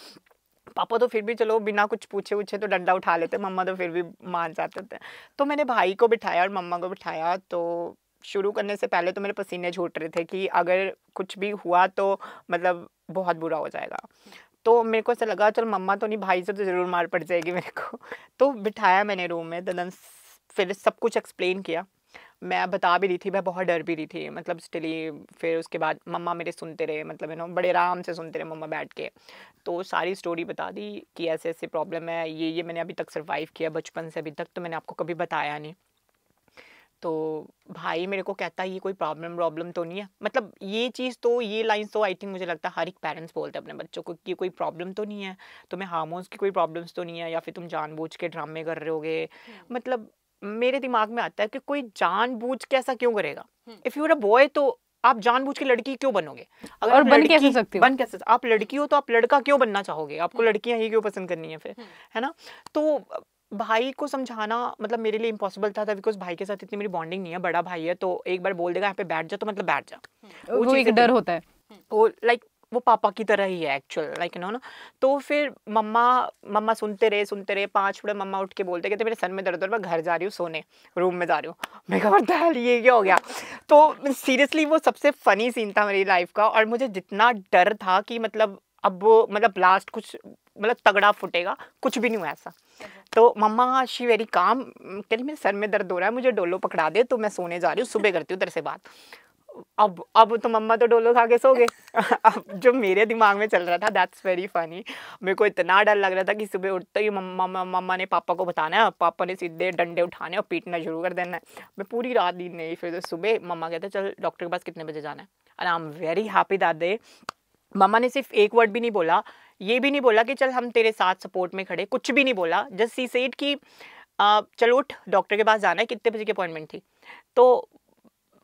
पापा तो फिर भी चलो बिना कुछ पूछे उछे तो डंडा उठा लेते, मम्मा तो फिर भी मान जाते थे। तो मैंने भाई को बिठाया और मम्मा को बिठाया तो शुरू करने से पहले तो मेरे पसीने छूट रहे थे कि अगर कुछ भी हुआ तो मतलब बहुत बुरा हो जाएगा। तो मेरे को ऐसा लगा, चल मम्मा तो नहीं, भाई से तो ज़रूर मार पड़ जाएगी मेरे को। तो बिठाया मैंने रूम में दन फिर सब कुछ एक्सप्लेन किया। मैं बता भी रही थी मैं बहुत डर भी रही थी मतलब स्टिली फिर उसके बाद मम्मा मेरे सुनते रहे मतलब यू नो बड़े आराम से सुनते रहे मम्मा बैठ के। तो सारी स्टोरी बता दी कि ऐसे ऐसे प्रॉब्लम है ये ये मैंने अभी तक सर्वाइव किया बचपन से अभी तक तो मैंने आपको कभी बताया नहीं। तो भाई मेरे को कहता है ये कोई प्रॉब्लम प्रॉब्लम तो नहीं है। मतलब ये चीज़ तो ये लाइन तो आई थिंक मुझे लगता है हर एक पेरेंट्स बोलते हैं अपने बच्चों को कि कोई प्रॉब्लम तो नहीं है। तुम्हें हार्मोन्स की कोई प्रॉब्लम्स तो नहीं है या फिर तुम जानबूझ के ड्रामे कर रहे होगे। मतलब मेरे दिमाग में आता है कि कोई जानबूझ के ऐसा क्यों करेगा? इफ़ यू अ बॉय तो आप जानबूझ के लड़की क्यों बनोगे? अगर और बन कैसे सकते हो? बन कैसे आप लड़की हो तो आप लड़का क्यों बनना चाहोगे? आपको लड़कियाँ ही क्यों पसंद करनी है फिर? है ना? तो भाई को समझाना मतलब मेरे लिए इम्पॉसिबल था था बिकॉज़ भाई के साथ इतनी मेरी बॉन्डिंग नहीं है बड़ा भाई है तो एक बार बोल देगा यहाँ पे बैठ जा तो मतलब बैठ जा। वो, वो एक डर होता है। वो लाइक वो पापा की तरह ही है एक्चुअल लाइक नो ना। तो फिर मम्मा मम्मा सुनते रहे सुनते रहे, पाँच बड़े मम्मा उठ के बोलते कहते मेरे सर में दर्द हो मैं घर जा रही हूँ सोने रूम में जा रही हूँ। मैं खबर ये क्या हो गया? तो सीरियसली वो सबसे फनी सीन था मेरी लाइफ का और मुझे जितना डर था कि मतलब अब वो मतलब लास्ट कुछ मतलब तगड़ा फुटेगा, कुछ भी नहीं हुआ ऐसा। तो मम्मा शी वेरी काम कह रही मेरे सर में दर्द हो रहा है, मुझे डोलो पकड़ा दे तो मैं सोने जा रही हूँ, सुबह करती हूँ तेरे से बात। अब अब तो मम्मा तो डोलो खा के सो गए। अब जो मेरे दिमाग में चल रहा था दैट्स वेरी फनी मेरे को इतना डर लग रहा था कि सुबह उठते ही मम्मा मम्मा ने पापा को बताना है पापा ने सीधे डंडे उठाने और पीटना शुरू कर देना है। मैं पूरी रात नींद नहीं फिर तो सुबह मम्मा कहते चल डॉक्टर के पास कितने बजे जाना है? And I am very happy that day मम्मा ने सिर्फ़ एक वर्ड भी नहीं बोला ये भी नहीं बोला कि चल हम तेरे साथ सपोर्ट में खड़े कुछ भी नहीं बोला। जस्ट सी सेड कि चलो उठ डॉक्टर के पास जाना है कितने बजे की अपॉइंटमेंट थी? तो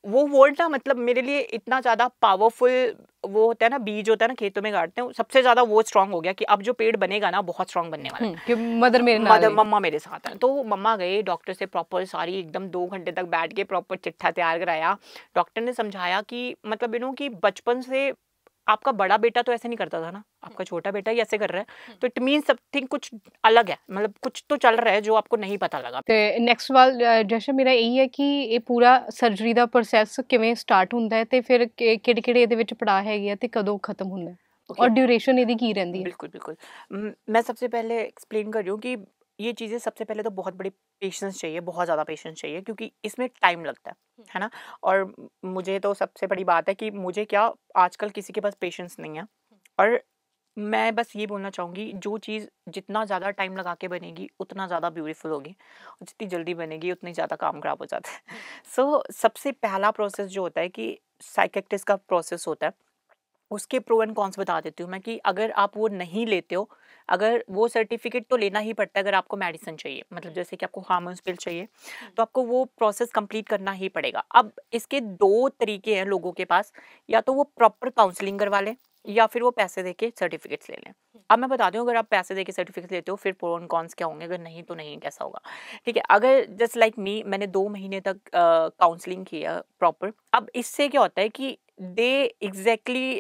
वो वर्ड ना मतलब मेरे लिए इतना ज़्यादा पावरफुल वो होता है ना बीज होता है ना खेतों में गाड़ते हैं सबसे ज़्यादा वो स्ट्रांग हो गया कि अब जो पेड़ बनेगा ना बहुत स्ट्रांग बनने वाला है। हम्म, मदर मेरे मदर मम्मा मेरे साथ है। तो मम्मा गए डॉक्टर से प्रॉपर सारी एकदम दो घंटे तक बैठ के प्रॉपर चिट्ठा तैयार कराया। डॉक्टर ने समझाया कि मतलब यू की कि बचपन से आपका बड़ा बेटा तो ऐसे नहीं करता था ना आपका छोटा बेटा ही ऐसे कर रहा है तो इट मीन समथिंग कुछ अलग है मतलब कुछ तो ਚੱਲ ਰਿਹਾ ਹੈ ਜੋ ਆਪਕੋ ਨਹੀਂ ਪਤਾ ਲਗਾ ਤੇ ਨੈਕਸਟ ਸਵਾਲ ਜਸ਼ਨ ਮੇਰਾ ਇਹੀ ਹੈ ਕਿ ਇਹ ਪੂਰਾ ਸਰਜਰੀ ਦਾ ਪ੍ਰੋਸੈਸ ਕਿਵੇਂ ਸਟਾਰਟ ਹੁੰਦਾ ਹੈ ਤੇ ਫਿਰ ਕਿਹੜੇ ਕਿਹੜੇ ਇਹਦੇ ਵਿੱਚ ਪੜਾ ਹੈਗੇ ਆ ਤੇ ਕਦੋਂ ਖਤਮ ਹੁੰਦਾ ਹੈ और ड्यूरेशन ਇਹਦੀ ਕੀ ਰਹਿੰਦੀ ਹੈ बिल्कुल बिल्कुल मैं सबसे पहले एक्सप्लेन कर रही हूँ कि ये चीज़ें सबसे पहले तो बहुत बड़ी पेशेंस चाहिए बहुत ज़्यादा पेशेंस चाहिए क्योंकि इसमें टाइम लगता है है। ना? और मुझे तो सबसे बड़ी बात है कि मुझे क्या आजकल किसी के पास पेशेंस नहीं है और मैं बस ये बोलना चाहूँगी जो चीज़ जितना ज़्यादा टाइम लगा के बनेगी उतना ज़्यादा ब्यूटीफुल होगी और जितनी जल्दी बनेगी उतनी ज़्यादा काम खराब हो जाता है। सो so, सबसे पहला प्रोसेस जो होता है कि साइकेटिस्ट का प्रोसेस होता है उसके प्रो एंड कॉन्स बता देती हूँ मैं कि अगर आप वो नहीं लेते हो अगर वो सर्टिफिकेट तो लेना ही पड़ता है अगर आपको मेडिसिन चाहिए। मतलब जैसे कि आपको हार्मोन्स पिल चाहिए तो आपको वो प्रोसेस कंप्लीट करना ही पड़ेगा। अब इसके दो तरीके हैं लोगों के पास या तो वो प्रॉपर काउंसलिंग करवा लें या फिर वो पैसे दे के सर्टिफिकेट्स ले। लें अब मैं बता दूँ अगर आप पैसे दे के सर्टिफिकेट लेते हो फिर प्रो एंड कॉन्स क्या होंगे? अगर नहीं तो नहीं कैसा होगा? ठीक है अगर जस्ट लाइक मी मैंने दो महीने तक काउंसलिंग किया प्रॉपर अब इससे क्या होता है कि दे एग्जैक्टली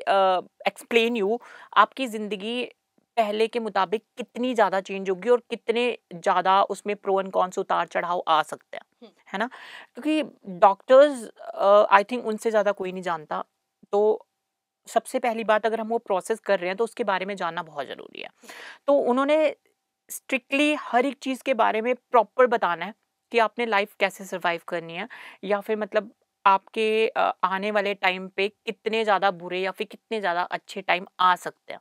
एक्सप्लेन यू आपकी ज़िंदगी पहले के मुताबिक कितनी ज़्यादा चेंज होगी और कितने ज़्यादा उसमें प्रो एंड कॉन्स उतार चढ़ाव आ सकते हैं है। ना? क्योंकि डॉक्टर्स आई थिंक उनसे ज़्यादा कोई नहीं जानता। तो सबसे पहली बात अगर हम वो प्रोसेस कर रहे हैं तो उसके बारे में जानना बहुत ज़रूरी है। तो उन्होंने स्ट्रिक्टली हर एक चीज़ के बारे में प्रॉपर बताना है कि आपने लाइफ कैसे सर्वाइव करनी है या फिर मतलब आपके आने वाले टाइम पे कितने ਜ਼ਿਆਦਾ ਬੁਰੇ ਜਾਂ ਫਿਰ ਕਿੰਨੇ ਜ਼ਿਆਦਾ ਅੱਛੇ ਟਾਈਮ ਆ ਸਕਦੇ ਆ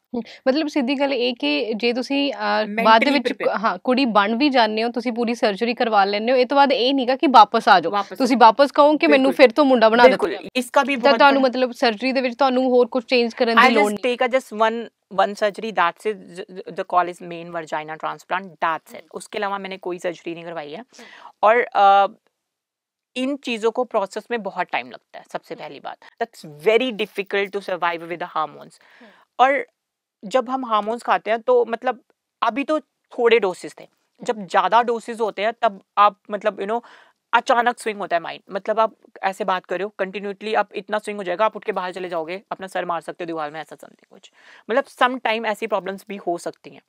ਮਤਲਬ ਸਿੱਧੀ ਗੱਲ ਇਹ ਕਿ ਜੇ ਤੁਸੀਂ ਬਾਅਦ ਦੇ ਵਿੱਚ ਹਾਂ ਕੁੜੀ ਬਣ ਵੀ ਜਾਂਦੇ ਹੋ ਤੁਸੀਂ ਪੂਰੀ ਸਰਜਰੀ ਕਰਵਾ ਲੈਂਦੇ ਹੋ ਇਹ ਤੋਂ ਬਾਅਦ ਇਹ ਨਹੀਂਗਾ ਕਿ ਵਾਪਸ ਆ ਜਾਓ ਤੁਸੀਂ ਵਾਪਸ ਕਹੋ ਕਿ ਮੈਨੂੰ ਫਿਰ ਤੋਂ ਮੁੰਡਾ ਬਣਾ ਦਿਓ ਇਸਕਾ ਵੀ ਬਹੁਤ ਤੁਹਾਨੂੰ ਮਤਲਬ ਸਰਜਰੀ ਦੇ ਵਿੱਚ ਤੁਹਾਨੂੰ ਹੋਰ ਕੁਝ ਚੇਂਜ ਕਰਨ ਦੀ ਲੋੜ ਨਹੀਂ take a just one one surgery that's it the call is main vagina transplant that's it उसके अलावा मैंने कोई सर्जरी नहीं करवाई है और इन चीज़ों को प्रोसेस में बहुत टाइम लगता है सबसे हम्म। पहली बात। That's very difficult to survive with hormones और जब हम हार्मोन्स खाते हैं तो मतलब अभी तो थोड़े डोसेस थे। जब हम्म। ज़्यादा डोसेज होते हैं तब आप मतलब यू नो अचानक स्विंग होता है माइंड मतलब आप ऐसे बात करो कंटिन्यूटली आप इतना स्विंग हो जाएगा आप उठ के बाहर चले जाओगे अपना सर मार सकते हो दीवार में ऐसा समथिंग कुछ। मतलब सम टाइम ऐसी प्रॉब्लम्स भी हो सकती हैं।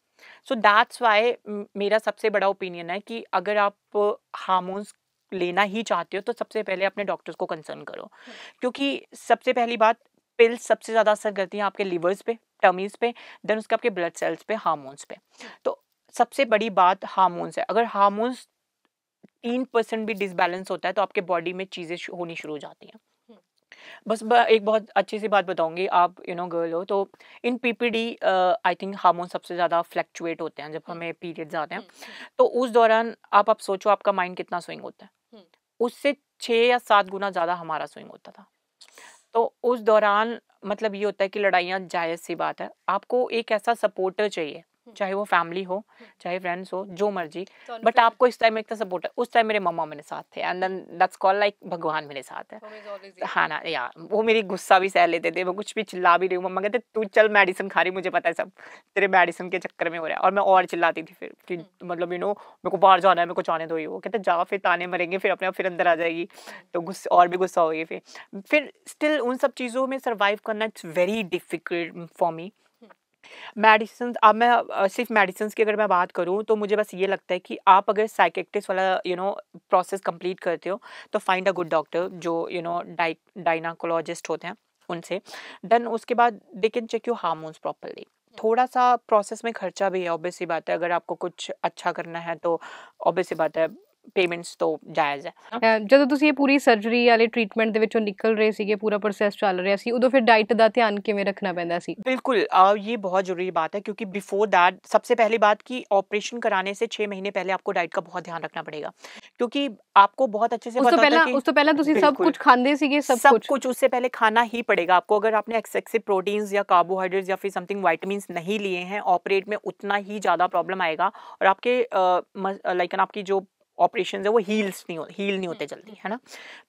सो दैट्स वाई मेरा सबसे बड़ा ओपिनियन है कि अगर आप हार्मोन्स लेना ही चाहते हो तो सबसे पहले अपने डॉक्टर्स को कंसर्न करो। क्योंकि सबसे पहली बात पिल्स सबसे ज़्यादा असर करती हैं आपके लिवर्स पे टमीज पे देन उसके आपके ब्लड सेल्स पे हार्मोन्स पे। तो सबसे बड़ी बात हार्मोन्स है। अगर हार्मोन्स तीन परसेंट भी डिसबैलेंस होता है तो आपके बॉडी में चीज़ें होनी शुरू हो जाती हैं। हम्म। बस एक बहुत अच्छी सी बात बताऊँगी आप यू नो गर्ल हो तो in PPD I think hormone सबसे ज़्यादा फ्लैक्चुएट होते हैं जब। हमें पीरियड्स आते हैं। तो उस दौरान आप आप सोचो आपका माइंड कितना स्विंग होता है। उससे छः या सात गुना ज़्यादा हमारा स्विंग होता था। तो उस दौरान मतलब ये होता है कि लड़ाइयाँ जायज़ सी बात है। आपको एक ऐसा सपोर्टर चाहिए चाहे वो फैमिली हो चाहे फ्रेंड्स हो जो मर्ज़ी बट आपको इस टाइम इतना सपोर्ट है उस टाइम मेरे मम्मा मेरे साथ थे and then that's call like भगवान मेरे साथ है। हाँ ना या वो मेरी गुस्सा भी सह लेते थे वो कुछ भी चिल्ला भी रही हूँ मम्मा कहते तू चल मेडिसिन खा रही मुझे पता है सब तेरे मेडिसिन के चक्कर में हो रहा है। और मैं और चिल्लाती थी फिर कि मतलब यू नो मेरे को बाहर जाना है मेरे को जाने दो ही वो कहते जा फिर ताने मरेंगे फिर अपने आप फिर अंदर आ जाएगी। तो गुस्सा और भी गुस्सा होगी फिर। फिर स्टिल उन सब चीज़ों में सर्वाइव करना it's very difficult for me medicine अब मैं सिर्फ़ मेडिसिन की अगर मैं बात करूँ तो मुझे बस ये लगता है कि आप अगर साइकेट्रिस्ट वाला यू नो प्रोसेस कंप्लीट करते हो तो फाइंड अ गुड डॉक्टर जो यू नो डाइ डाइनाकोलॉजिस्ट होते हैं उनसे। देन उसके बाद they can check you hormones properly थोड़ा सा प्रोसेस में खर्चा भी है ऑब्वियस सी बात है। अगर आपको कुछ अच्छा करना है तो ऑब्वियस सी बात है। पेमेंट्स तो जायज़ है ਅਹ ਜਦੋਂ ਤੁਸੀਂ ਇਹ ਪੂਰੀ ਸਰਜਰੀ ਵਾਲੇ ਟ੍ਰੀਟਮੈਂਟ ਦੇ ਵਿੱਚੋਂ ਨਿਕਲ ਰਹੇ ਸੀਗੇ ਪੂਰਾ ਪ੍ਰੋਸੈਸ ਚੱਲ ਰਿਹਾ ਸੀ ਉਦੋਂ ਫਿਰ ਡਾਈਟ ਦਾ ਧਿਆਨ ਕਿਵੇਂ ਰੱਖਣਾ ਪੈਂਦਾ ਸੀ बिल्कुल अ, ये बहुत ज़रूरी बात है क्योंकि बिफोर दैट सबसे पहली बात कि ऑपरेशन कराने से छः महीने पहले आपको डाइट का बहुत ध्यान रखना पड़ेगा क्योंकि आपको बहुत अच्छे से ਉਸ ਤੋਂ पता होता ਪਹਿਲਾਂ है कि ਉਸ ਤੋਂ ਪਹਿਲਾਂ ਤੁਸੀਂ ਸਭ बिल्कुल। ਕੁਝ ਖਾਂਦੇ ਸੀਗੇ ਸਭ सब ਕੁਝ कुछ उससे पहले खाना ही पड़ेगा आपको अगर आपने एक्सेसिव प्रोटीन्स या कार्बोहाइड्रेट्स या फिर समथिंग वाइटामिन नहीं लिए हैं ऑपरेट में उतना ही ज़्यादा प्रॉब्लम आएगा और आपके लाइक आपकी जो ऑपरेशन है वो हील्स नहीं होते हील नहीं होते जल्दी है ना?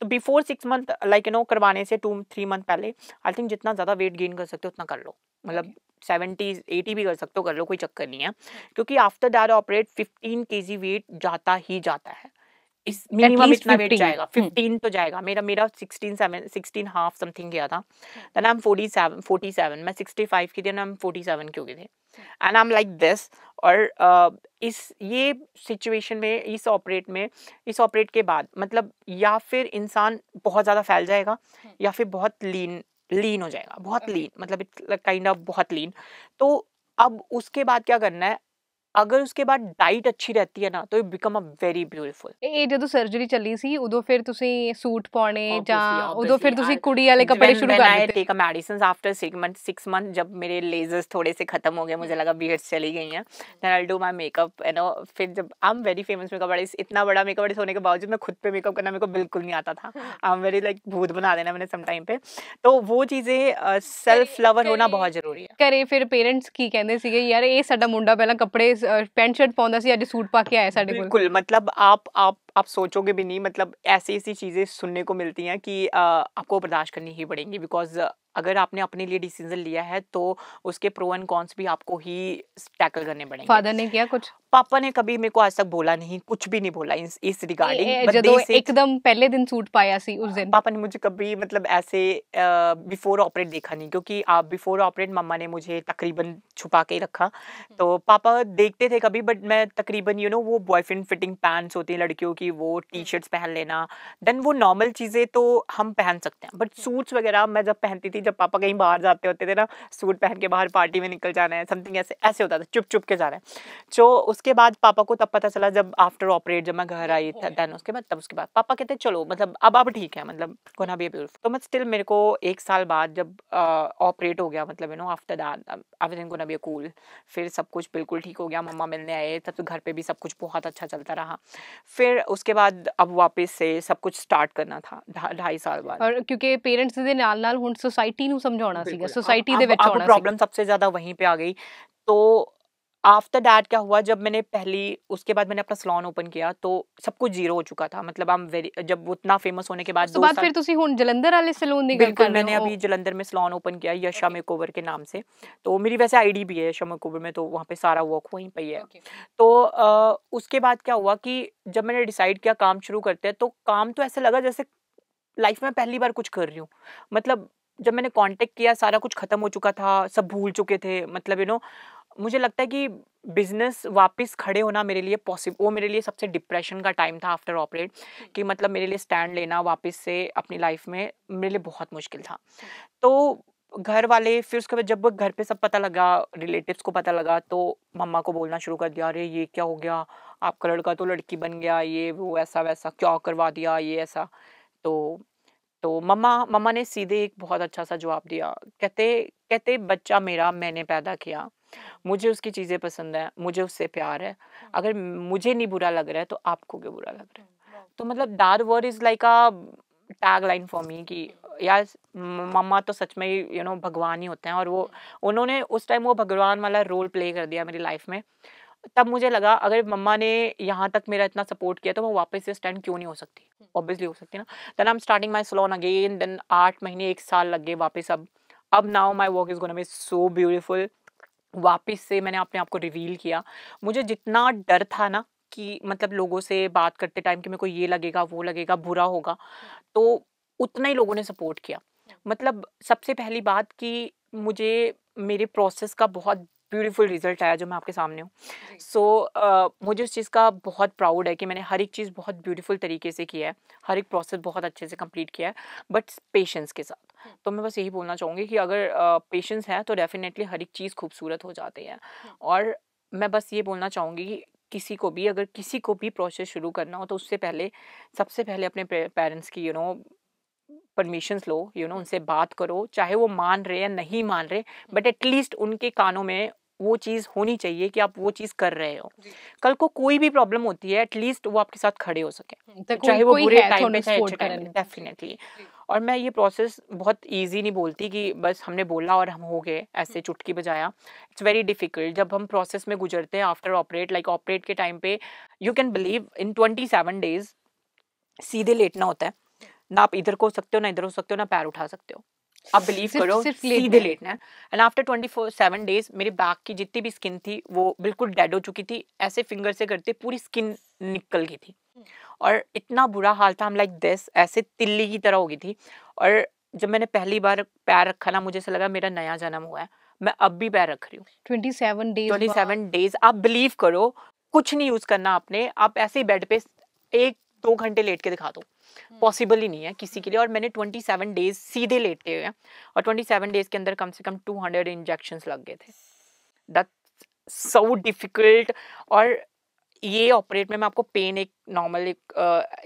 तो before six month like you know करवाने से टू थ्री मंथ पहले आई थिंक जितना ज़्यादा वेट गेन कर सकते हो उतना कर लो। मतलब सेवेंटी एटी भी कर सकते हो कर लो कोई चक्कर नहीं है। क्योंकि आफ्टर दैट ऑपरेट फिफ्टीन के जी वेट जाता ही जाता है। इस मिनिमम इतना वेट जाएगा। हम्म। फिफ्टीन तो जाएगा। मेरा मेरा sixteen seven sixteen half something गया था। Then I am forty seven forty seven मैं सिक्सटी फाइव की थी आई एम फोर्टी सेवन की हो गई थी? And I am like this और uh, इस ये सिचुएशन में इस ऑपरेट में इस ऑपरेट के बाद मतलब या फिर इंसान बहुत ज़्यादा फैल जाएगा या फिर बहुत लीन लीन हो जाएगा। बहुत लीन मतलब काइंड ऑफ़ बहुत लीन तो अब उसके बाद क्या करना है? अगर उसके बाद डाइट अच्छी रहती है ना तो it become a very beautiful ਇਹ ਇਹ ਜਦੋਂ ਸਰਜਰੀ ਚੱਲੀ ਸੀ ਉਦੋਂ ਫਿਰ ਤੁਸੀਂ ਸੂਟ ਪਾਉਣੇ Obviously, ਜਾਂ ਉਦੋਂ obviously, ਫਿਰ ਤੁਸੀਂ I- ਕੁੜੀ ਵਾਲੇ ਕੱਪੜੇ when, ਸ਼ੁਰੂ when ਕਰ I ਦਿੱਤੇ take a medicines after six months six months जब मेरे लेजर्स थोड़े से खत्म हो गए मुझे लगा beards चली गई हैं then I'll do my makeup you know फिर जब I am very famous makeup artist इतना बड़ा मेकअप आर्टिस्ट होने के बावजूद मैं खुद पे मेकअप करना मेरे को बिल्कुल नहीं आता था आई एम वेरी लाइक भूत बना देना मैंने सम टाइम पे तो वो चीज़ें सेल्फ लवर होना कई- बहुत ज़रूरी है ਘਰੇ ਫਿਰ ਪੇਰੈਂਟਸ ਕੀ ਕਹਿੰਦੇ ਸੀਗੇ ਯਾਰ ਇਹ ਸਾਡਾ ਮੁੰਡਾ ਪਹਿਲਾਂ ਕੱਪੜੇ ਪੈਂਟ ਸ਼ਰਟ ਪਾਉਂਦਾ ਸੀ, ਅੱਜ ਸੂਟ ਪਾ ਕੇ ਆਇਆ ਸਾਡੇ ਕੋਲ। ਬਿਲਕੁਲ, ਮਤਲਬ ਆਪ ਆਪ आप सोचोगे भी नहीं मतलब ऐसी ऐसी चीज़ें सुनने को मिलती हैं कि आ, आपको बर्दाश्त करनी ही पड़ेगी। बिकॉज़ अगर आपने अपने लिए डिसीज़न लिया है तो उसके प्रो एंड कॉन्स भी आपको ही टैकल करने पड़ेंगे। फादर ने किया कुछ? पापा ने कभी मेरे को आज तक बोला नहीं कुछ भी नहीं बोला इस इस रिगार्डिंग। मतलब एकदम पहले दिन सूट पाया सी उस दिन। पापा ने मुझे कभी मतलब ऐसे बिफोर ऑपरेट देखा नहीं क्योंकि आप बिफोर ऑपरेट मम्मा ने मुझे तकरीबन छुपा के रखा। हम्म। तो पापा देखते थे कभी बट मैं तकरीबन यू नो वो बॉयफ्रेंड फिटिंग पैंट्स होती हैं लड़कियों की वो टी शर्ट्स पहन लेना देन वो नॉर्मल चीज़ें तो हम पहन सकते हैं बट सूट्स वगैरह मैं जब पहनती थी जब पापा कहीं बाहर जाते होते थे ना सूट पहन के बाहर पार्टी में निकल जाना है समथिंग ऐसे ऐसे होता था चुप चुप के जाना है। तो उसके बाद पापा को तब पता चला जब आफ्टर ऑपरेट जब मैं घर आई था देन उसके बाद तब उसके बाद पापा कहते चलो मतलब अब अब ठीक है मतलब गोना बी ब्यूटीफुल तो मैं स्टिल मेरे को एक साल बाद जब ऑपरेट हो गया मतलब you know after that everything gonna be cool फिर सब कुछ बिल्कुल ठीक हो गया मम्मा मिलने आए तब तो घर पे भी सब कुछ बहुत अच्छा चलता रहा। फिर उसके बाद अब वापस से सब कुछ स्टार्ट करना था ढा- ढाई साल बाद ਔਰ ਕਿਉਂਕਿ ਪੇਰੈਂਟਸ ਦੇ ਨਾਲ ਨਾਲ ਹੁਣ ਸੋਸਾਇਟੀ ਨੂੰ ਸਮਝਾਉਣਾ ਸੀਗਾ बिल्कुल। ਸੋਸਾਇਟੀ अब- ਦੇ अब- ਵਿੱਚ अब ਆਉਣਾ प्रॉब्लम सबसे ज्यादा वहीं पे आ गई तो आफ्टर दैट क्या हुआ जब मैंने पहली उसके बाद मैंने अपना सलॉन ओपन किया तो सब कुछ जीरो हो चुका था मतलब आई एम वेरी जब वो उतना फेमस होने के बाद ਉਸ ਤੋਂ दो ਬਾਅਦ साल ਫਿਰ ਤੁਸੀਂ ਹੁਣ ਜਲੰਧਰ ਵਾਲੇ सैलून ਦੀ ਗੱਲ बिल्कुल ਕਰ ਰਹੇ मैंने हो अभी जलंधर में सलॉन ओपन किया यशा मेकओवर के नाम से तो मेरी वैसे आईडी भी है यशा मेकओवर में तो वहाँ पे सारा वर्क वहीं पे ही है Okay. तो अ, उसके बाद क्या हुआ कि जब मैंने डिसाइड किया काम शुरू करते हैं तो काम तो ऐसा लगा जैसे लाइफ में पहली बार कुछ कर रही हूँ मतलब जब मैंने कांटेक्ट किया सारा कुछ खत्म हो चुका था सब भूल चुके थे मतलब यू नो मुझे लगता है कि बिज़नेस वापस खड़े होना मेरे लिए पॉसिबल वो मेरे लिए सबसे डिप्रेशन का टाइम था आफ्टर ऑपरेट कि मतलब मेरे लिए स्टैंड लेना वापस से अपनी लाइफ में मेरे लिए बहुत मुश्किल था। तो घर वाले फिर उसके बाद जब घर पे सब पता लगा रिलेटिव्स को पता लगा तो मम्मा को बोलना शुरू कर दिया अरे ये क्या हो गया? आपका लड़का तो लड़की बन गया ये वो ऐसा वैसा क्या करवा दिया ये ऐसा। तो तो मम्मा मम्मा ने सीधे एक बहुत अच्छा सा जवाब दिया। कहते कहते बच्चा मेरा मैंने पैदा किया। मुझे उसकी चीज़ें पसंद है मुझे उससे प्यार है। अगर मुझे नहीं बुरा लग रहा है तो आपको क्यों बुरा लग रहा है? तो मतलब that word is like a tag line for me कि यार मम्मा तो सच में ही यू नो भगवान ही होते हैं और वो उन्होंने उस टाइम वो भगवान वाला रोल प्ले कर दिया मेरी लाइफ में। तब मुझे लगा अगर मम्मा ने यहाँ तक मेरा इतना सपोर्ट किया तो मैं वापस से स्टैंड क्यों नहीं हो सकती? ऑब्वियसली हो सकती ना। Then I am starting my salon again then आठ महीने एक साल लग गए वापस अब। अब now my work is gonna be so beautiful वापस से मैंने अपने आप को रिवील किया। मुझे जितना डर था ना कि मतलब लोगों से बात करते टाइम कि मेरे को ये लगेगा, वो लगेगा, बुरा होगा तो उतना ही लोगों ने सपोर्ट किया। मतलब सबसे पहली बात कि मुझे, मेरे प्रोसेस का बहुत ब्यूटीफुल रिज़ल्ट आया जो मैं आपके सामने हूँ। सो so, uh, मुझे उस चीज़ का बहुत प्राउड है कि मैंने हर एक चीज़ बहुत ब्यूटीफुल तरीके से किया है। हर एक प्रोसेस बहुत अच्छे से कंप्लीट किया है बट पेशेंस के साथ। तो मैं बस यही बोलना चाहूँगी कि अगर पेशेंस uh, है तो डेफिनेटली हर एक चीज़ खूबसूरत हो जाती है। और मैं बस ये बोलना चाहूँगी कि किसी को भी अगर किसी को भी प्रोसेस शुरू करना हो तो उससे पहले सबसे पहले अपने पेरेंट्स की यू नो परमिशंस लो यू नो उनसे बात करो चाहे वो मान रहे या नहीं मान रहे बट एटलीस्ट उनके कानों में वो चीज़ होनी चाहिए कि आप वो चीज़ कर रहे हो। कल को कोई भी प्रॉब्लम होती है एटलीस्ट वो आपके साथ खड़े हो सके। तो चाहे वो बुरे टाइम पे चाहे अच्छे टाइम डेफिनेटली और मैं ये प्रोसेस बहुत इजी नहीं बोलती कि बस हमने बोला और हम हो गए ऐसे चुटकी बजाया। इट्स वेरी डिफ़िकल्ट जब हम प्रोसेस में गुजरते हैं आफ्टर ऑपरेट लाइक ऑपरेट के टाइम पे you can believe in twenty seven days सीधे लेटना होता है। ना आप इधर को हो सकते हो ना इधर हो सकते हो ना पैर उठा सकते हो। आप बिलीव करो सिर्फ़ सीधे लेटना है। And after twenty four seven days मेरे बैक की जितनी भी स्किन थी वो बिल्कुल डेड हो चुकी थी। ऐसे फिंगर से करते पूरी स्किन निकल गई थी। हम्म। और इतना बुरा हाल था हम लाइक दिस ऐसे तिल्ली की तरह हो गई थी। और जब मैंने पहली बार पैर रखा ना मुझे ऐसा लगा मेरा नया जन्म हुआ है। मैं अब भी पैर रख रही हूँ। Twenty seven days twenty seven days आप बिलीव करो कुछ नहीं यूज़ करना आपने। आप ऐसे ही बेड पे एक दो घंटे लेट के दिखा दो। पॉसिबल हम्म। ही नहीं है किसी के लिए। और मैंने ट्वेंटी सेवन डेज़ सीधे लेटे हुए और ट्वेंटी सेवन डेज़ के अंदर कम से कम टू हंड्रेड इंजेक्शन लग गए थे। दैट सो डिफ़िकल्ट और ये ऑपरेट में मैं आपको पेन एक नॉर्मल एक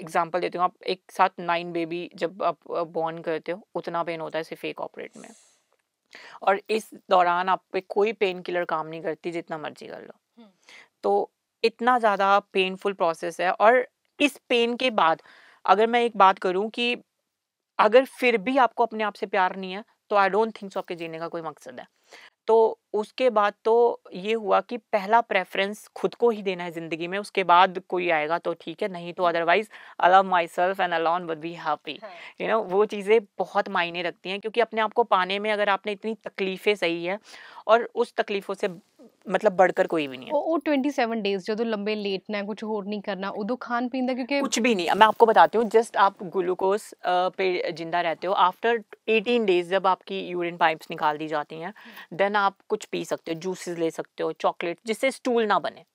एग्जांपल देती हूँ। आप एक साथ नाइन बेबी जब आप बॉर्न करते हो उतना पेन होता है सिर्फ़ एक ऑपरेट में। और इस दौरान आप पे कोई पेन किलर काम नहीं करती जितना मर्ज़ी कर लो। हम्म। तो इतना ज़्यादा पेनफुल प्रोसेस है और इस पेन के बाद अगर मैं एक बात करूँ कि अगर फिर भी आपको अपने आप से प्यार नहीं है तो आई डोंट थिंक सो आपके जीने का कोई मकसद है। तो उसके बाद तो ये हुआ कि पहला प्रेफरेंस खुद को ही देना है ज़िंदगी में उसके बाद कोई आएगा तो ठीक है नहीं तो otherwise allow myself and alone but be happy you know वो चीज़ें बहुत मायने रखती हैं क्योंकि अपने आप को पाने में अगर आपने इतनी तकलीफ़ें सही है और उस तकलीफ़ों से मतलब बढ़कर कोई भी नहीं है ਉਹ 27 ਡੇਜ਼ ਜਦੋਂ ਲੰਬੇ ਲੇਟਣਾ ਹੈ ਕੁਝ ਹੋਰ ਨਹੀਂ ਕਰਨਾ ਉਦੋਂ ਖਾਣ ਪੀਣ ਦਾ ਕਿਉਂਕਿ कुछ भी नहीं मैं आपको बताती हूँ जस्ट आप ग्लूकोज पे जिंदा रहते हो आफ्टर 18 डेज जब आपकी यूरिन पाइप्स निकाल दी जाती हैं देन आप कुछ पी सकते हो जूसेस ले सकते हो चॉकलेट जिससे स्टूल ना बने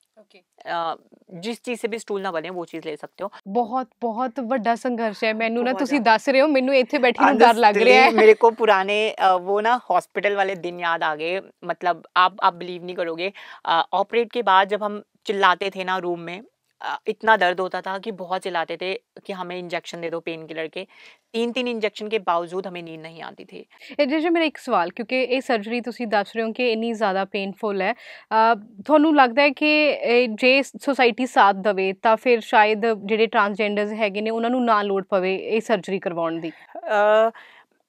ਜਿਸ ਚੀਜ਼ ਸੇ ਵੀ ਸਟੂਲ ਨਾ ਬਣੇ ਉਹ ਚੀਜ਼ ਲੈ ਸਕਦੇ ਹੋ ਬਹੁਤ ਬਹੁਤ ਵੱਡਾ ਸੰਘਰਸ਼ ਹੈ ਮੈਨੂੰ ਨਾ ਤੁਸੀਂ ਦੱਸ ਰਹੇ ਹੋ ਮੈਨੂੰ ਇੱਥੇ ਬੈਠੀ ਨੂੰ ਡਰ ਲੱਗ ਰਿਹਾ है मेरे को पुराने वो ना हॉस्पिटल वाले दिन याद आ गए मतलब आप आप बिलीव नहीं करोगे ऑपरेट के बाद जब हम चिल्लाते थे ना रूम में इतना दर्द होता था कि बहुत चिल्लाते थे कि हमें इंजेक्शन दे दो पेन किलर के तीन तीन इंजेक्शन के बावजूद हमें नींद नहीं आती थी ਜੇ ਮੇਰਾ ਇੱਕ ਸਵਾਲ ਕਿਉਂਕਿ ਇਹ ਸਰਜਰੀ ਤੁਸੀਂ ਦੱਸ ਰਹੇ ਹੋ ਕਿ ਇੰਨੀ ਜ਼ਿਆਦਾ ਪੇਨਫੁਲ ਹੈ ਤੁਹਾਨੂੰ ਲੱਗਦਾ ਹੈ ਕਿ ਜੇ ਸੋਸਾਇਟੀ ਸਾਥ ਦਵੇ ਤਾਂ ਫਿਰ ਸ਼ਾਇਦ ਜਿਹੜੇ ਟਰਾਂਸਜੈਂਡਰਸ ਹੈਗੇ ਨੇ ਉਹਨਾਂ ਨੂੰ ਨਾ ਲੋੜ ਪਵੇ ਇਹ ਸਰਜਰੀ ਕਰਵਾਉਣ ਦੀ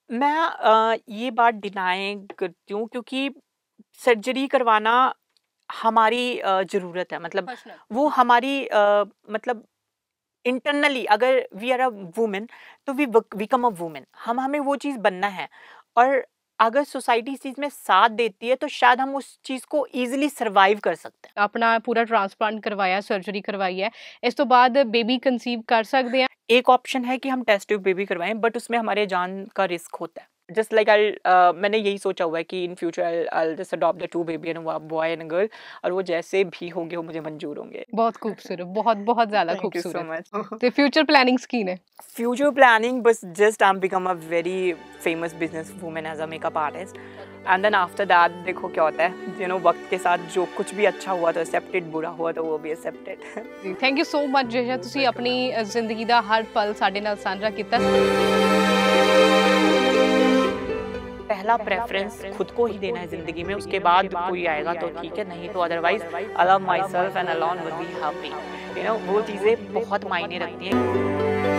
मैं ये बात डिनाई करती हूँ क्योंकि सर्जरी करवाना हमारी ज़रूरत है। मतलब वो हमारी मतलब इंटरनली अगर वी आर अ वुमेन तो वी बिकम अ वूमेन। हम हमें वो चीज़ बनना है। और अगर सोसाइटी इस चीज़ में साथ देती है तो शायद हम उस चीज़ को इजीली सर्वाइव कर सकते हैं। अपना पूरा ट्रांसप्लांट करवाया सर्जरी करवाई है। इस तो बाद बेबी कंसीव कर सकते हैं। एक ऑप्शन है कि हम टेस्ट ट्यूब बेबी करवाएँ बट उसमें हमारे जान का रिस्क होता है। जस्ट लाइक आई मैंने यही सोचा हुआ है कि in future I I just adopt the two baby and boy and girl और वो जैसे भी होंगे वो मुझे मंजूर होंगे बहुत खूबसूरत बहुत बहुत ज्यादा थैंक यू सो खूबसूरत मच ਤੇ ਫਿਊਚਰ ਪਲੈਨਿੰਗਸ ਕੀ ਨੇ future planning but just i'm become a very famous business woman as a makeup artist and then after that देखो क्या होता है you know वक्त के साथ जो कुछ भी अच्छा हुआ तो accepted बुरा हुआ तो वो भी accepted ਜੀ ਥੈਂਕ ਯੂ ਸੋ ਮਚ ਜੇਸ਼ਾ ਤੁਸੀਂ ਆਪਣੀ ਅ, ਜ਼ਿੰਦਗੀ ਦਾ ਹਰ ਪਲ ਸਾਡੇ ਨਾਲ ਸਾਂਝਾ ਕੀਤਾ पहला प्रेफरेंस खुद को ही देना है ज़िंदगी में, उसके बाद कोई आएगा तो ठीक है, नहीं तो otherwise allow myself and alone will be happy you know वो चीज़ें बहुत मायने रखती हैं।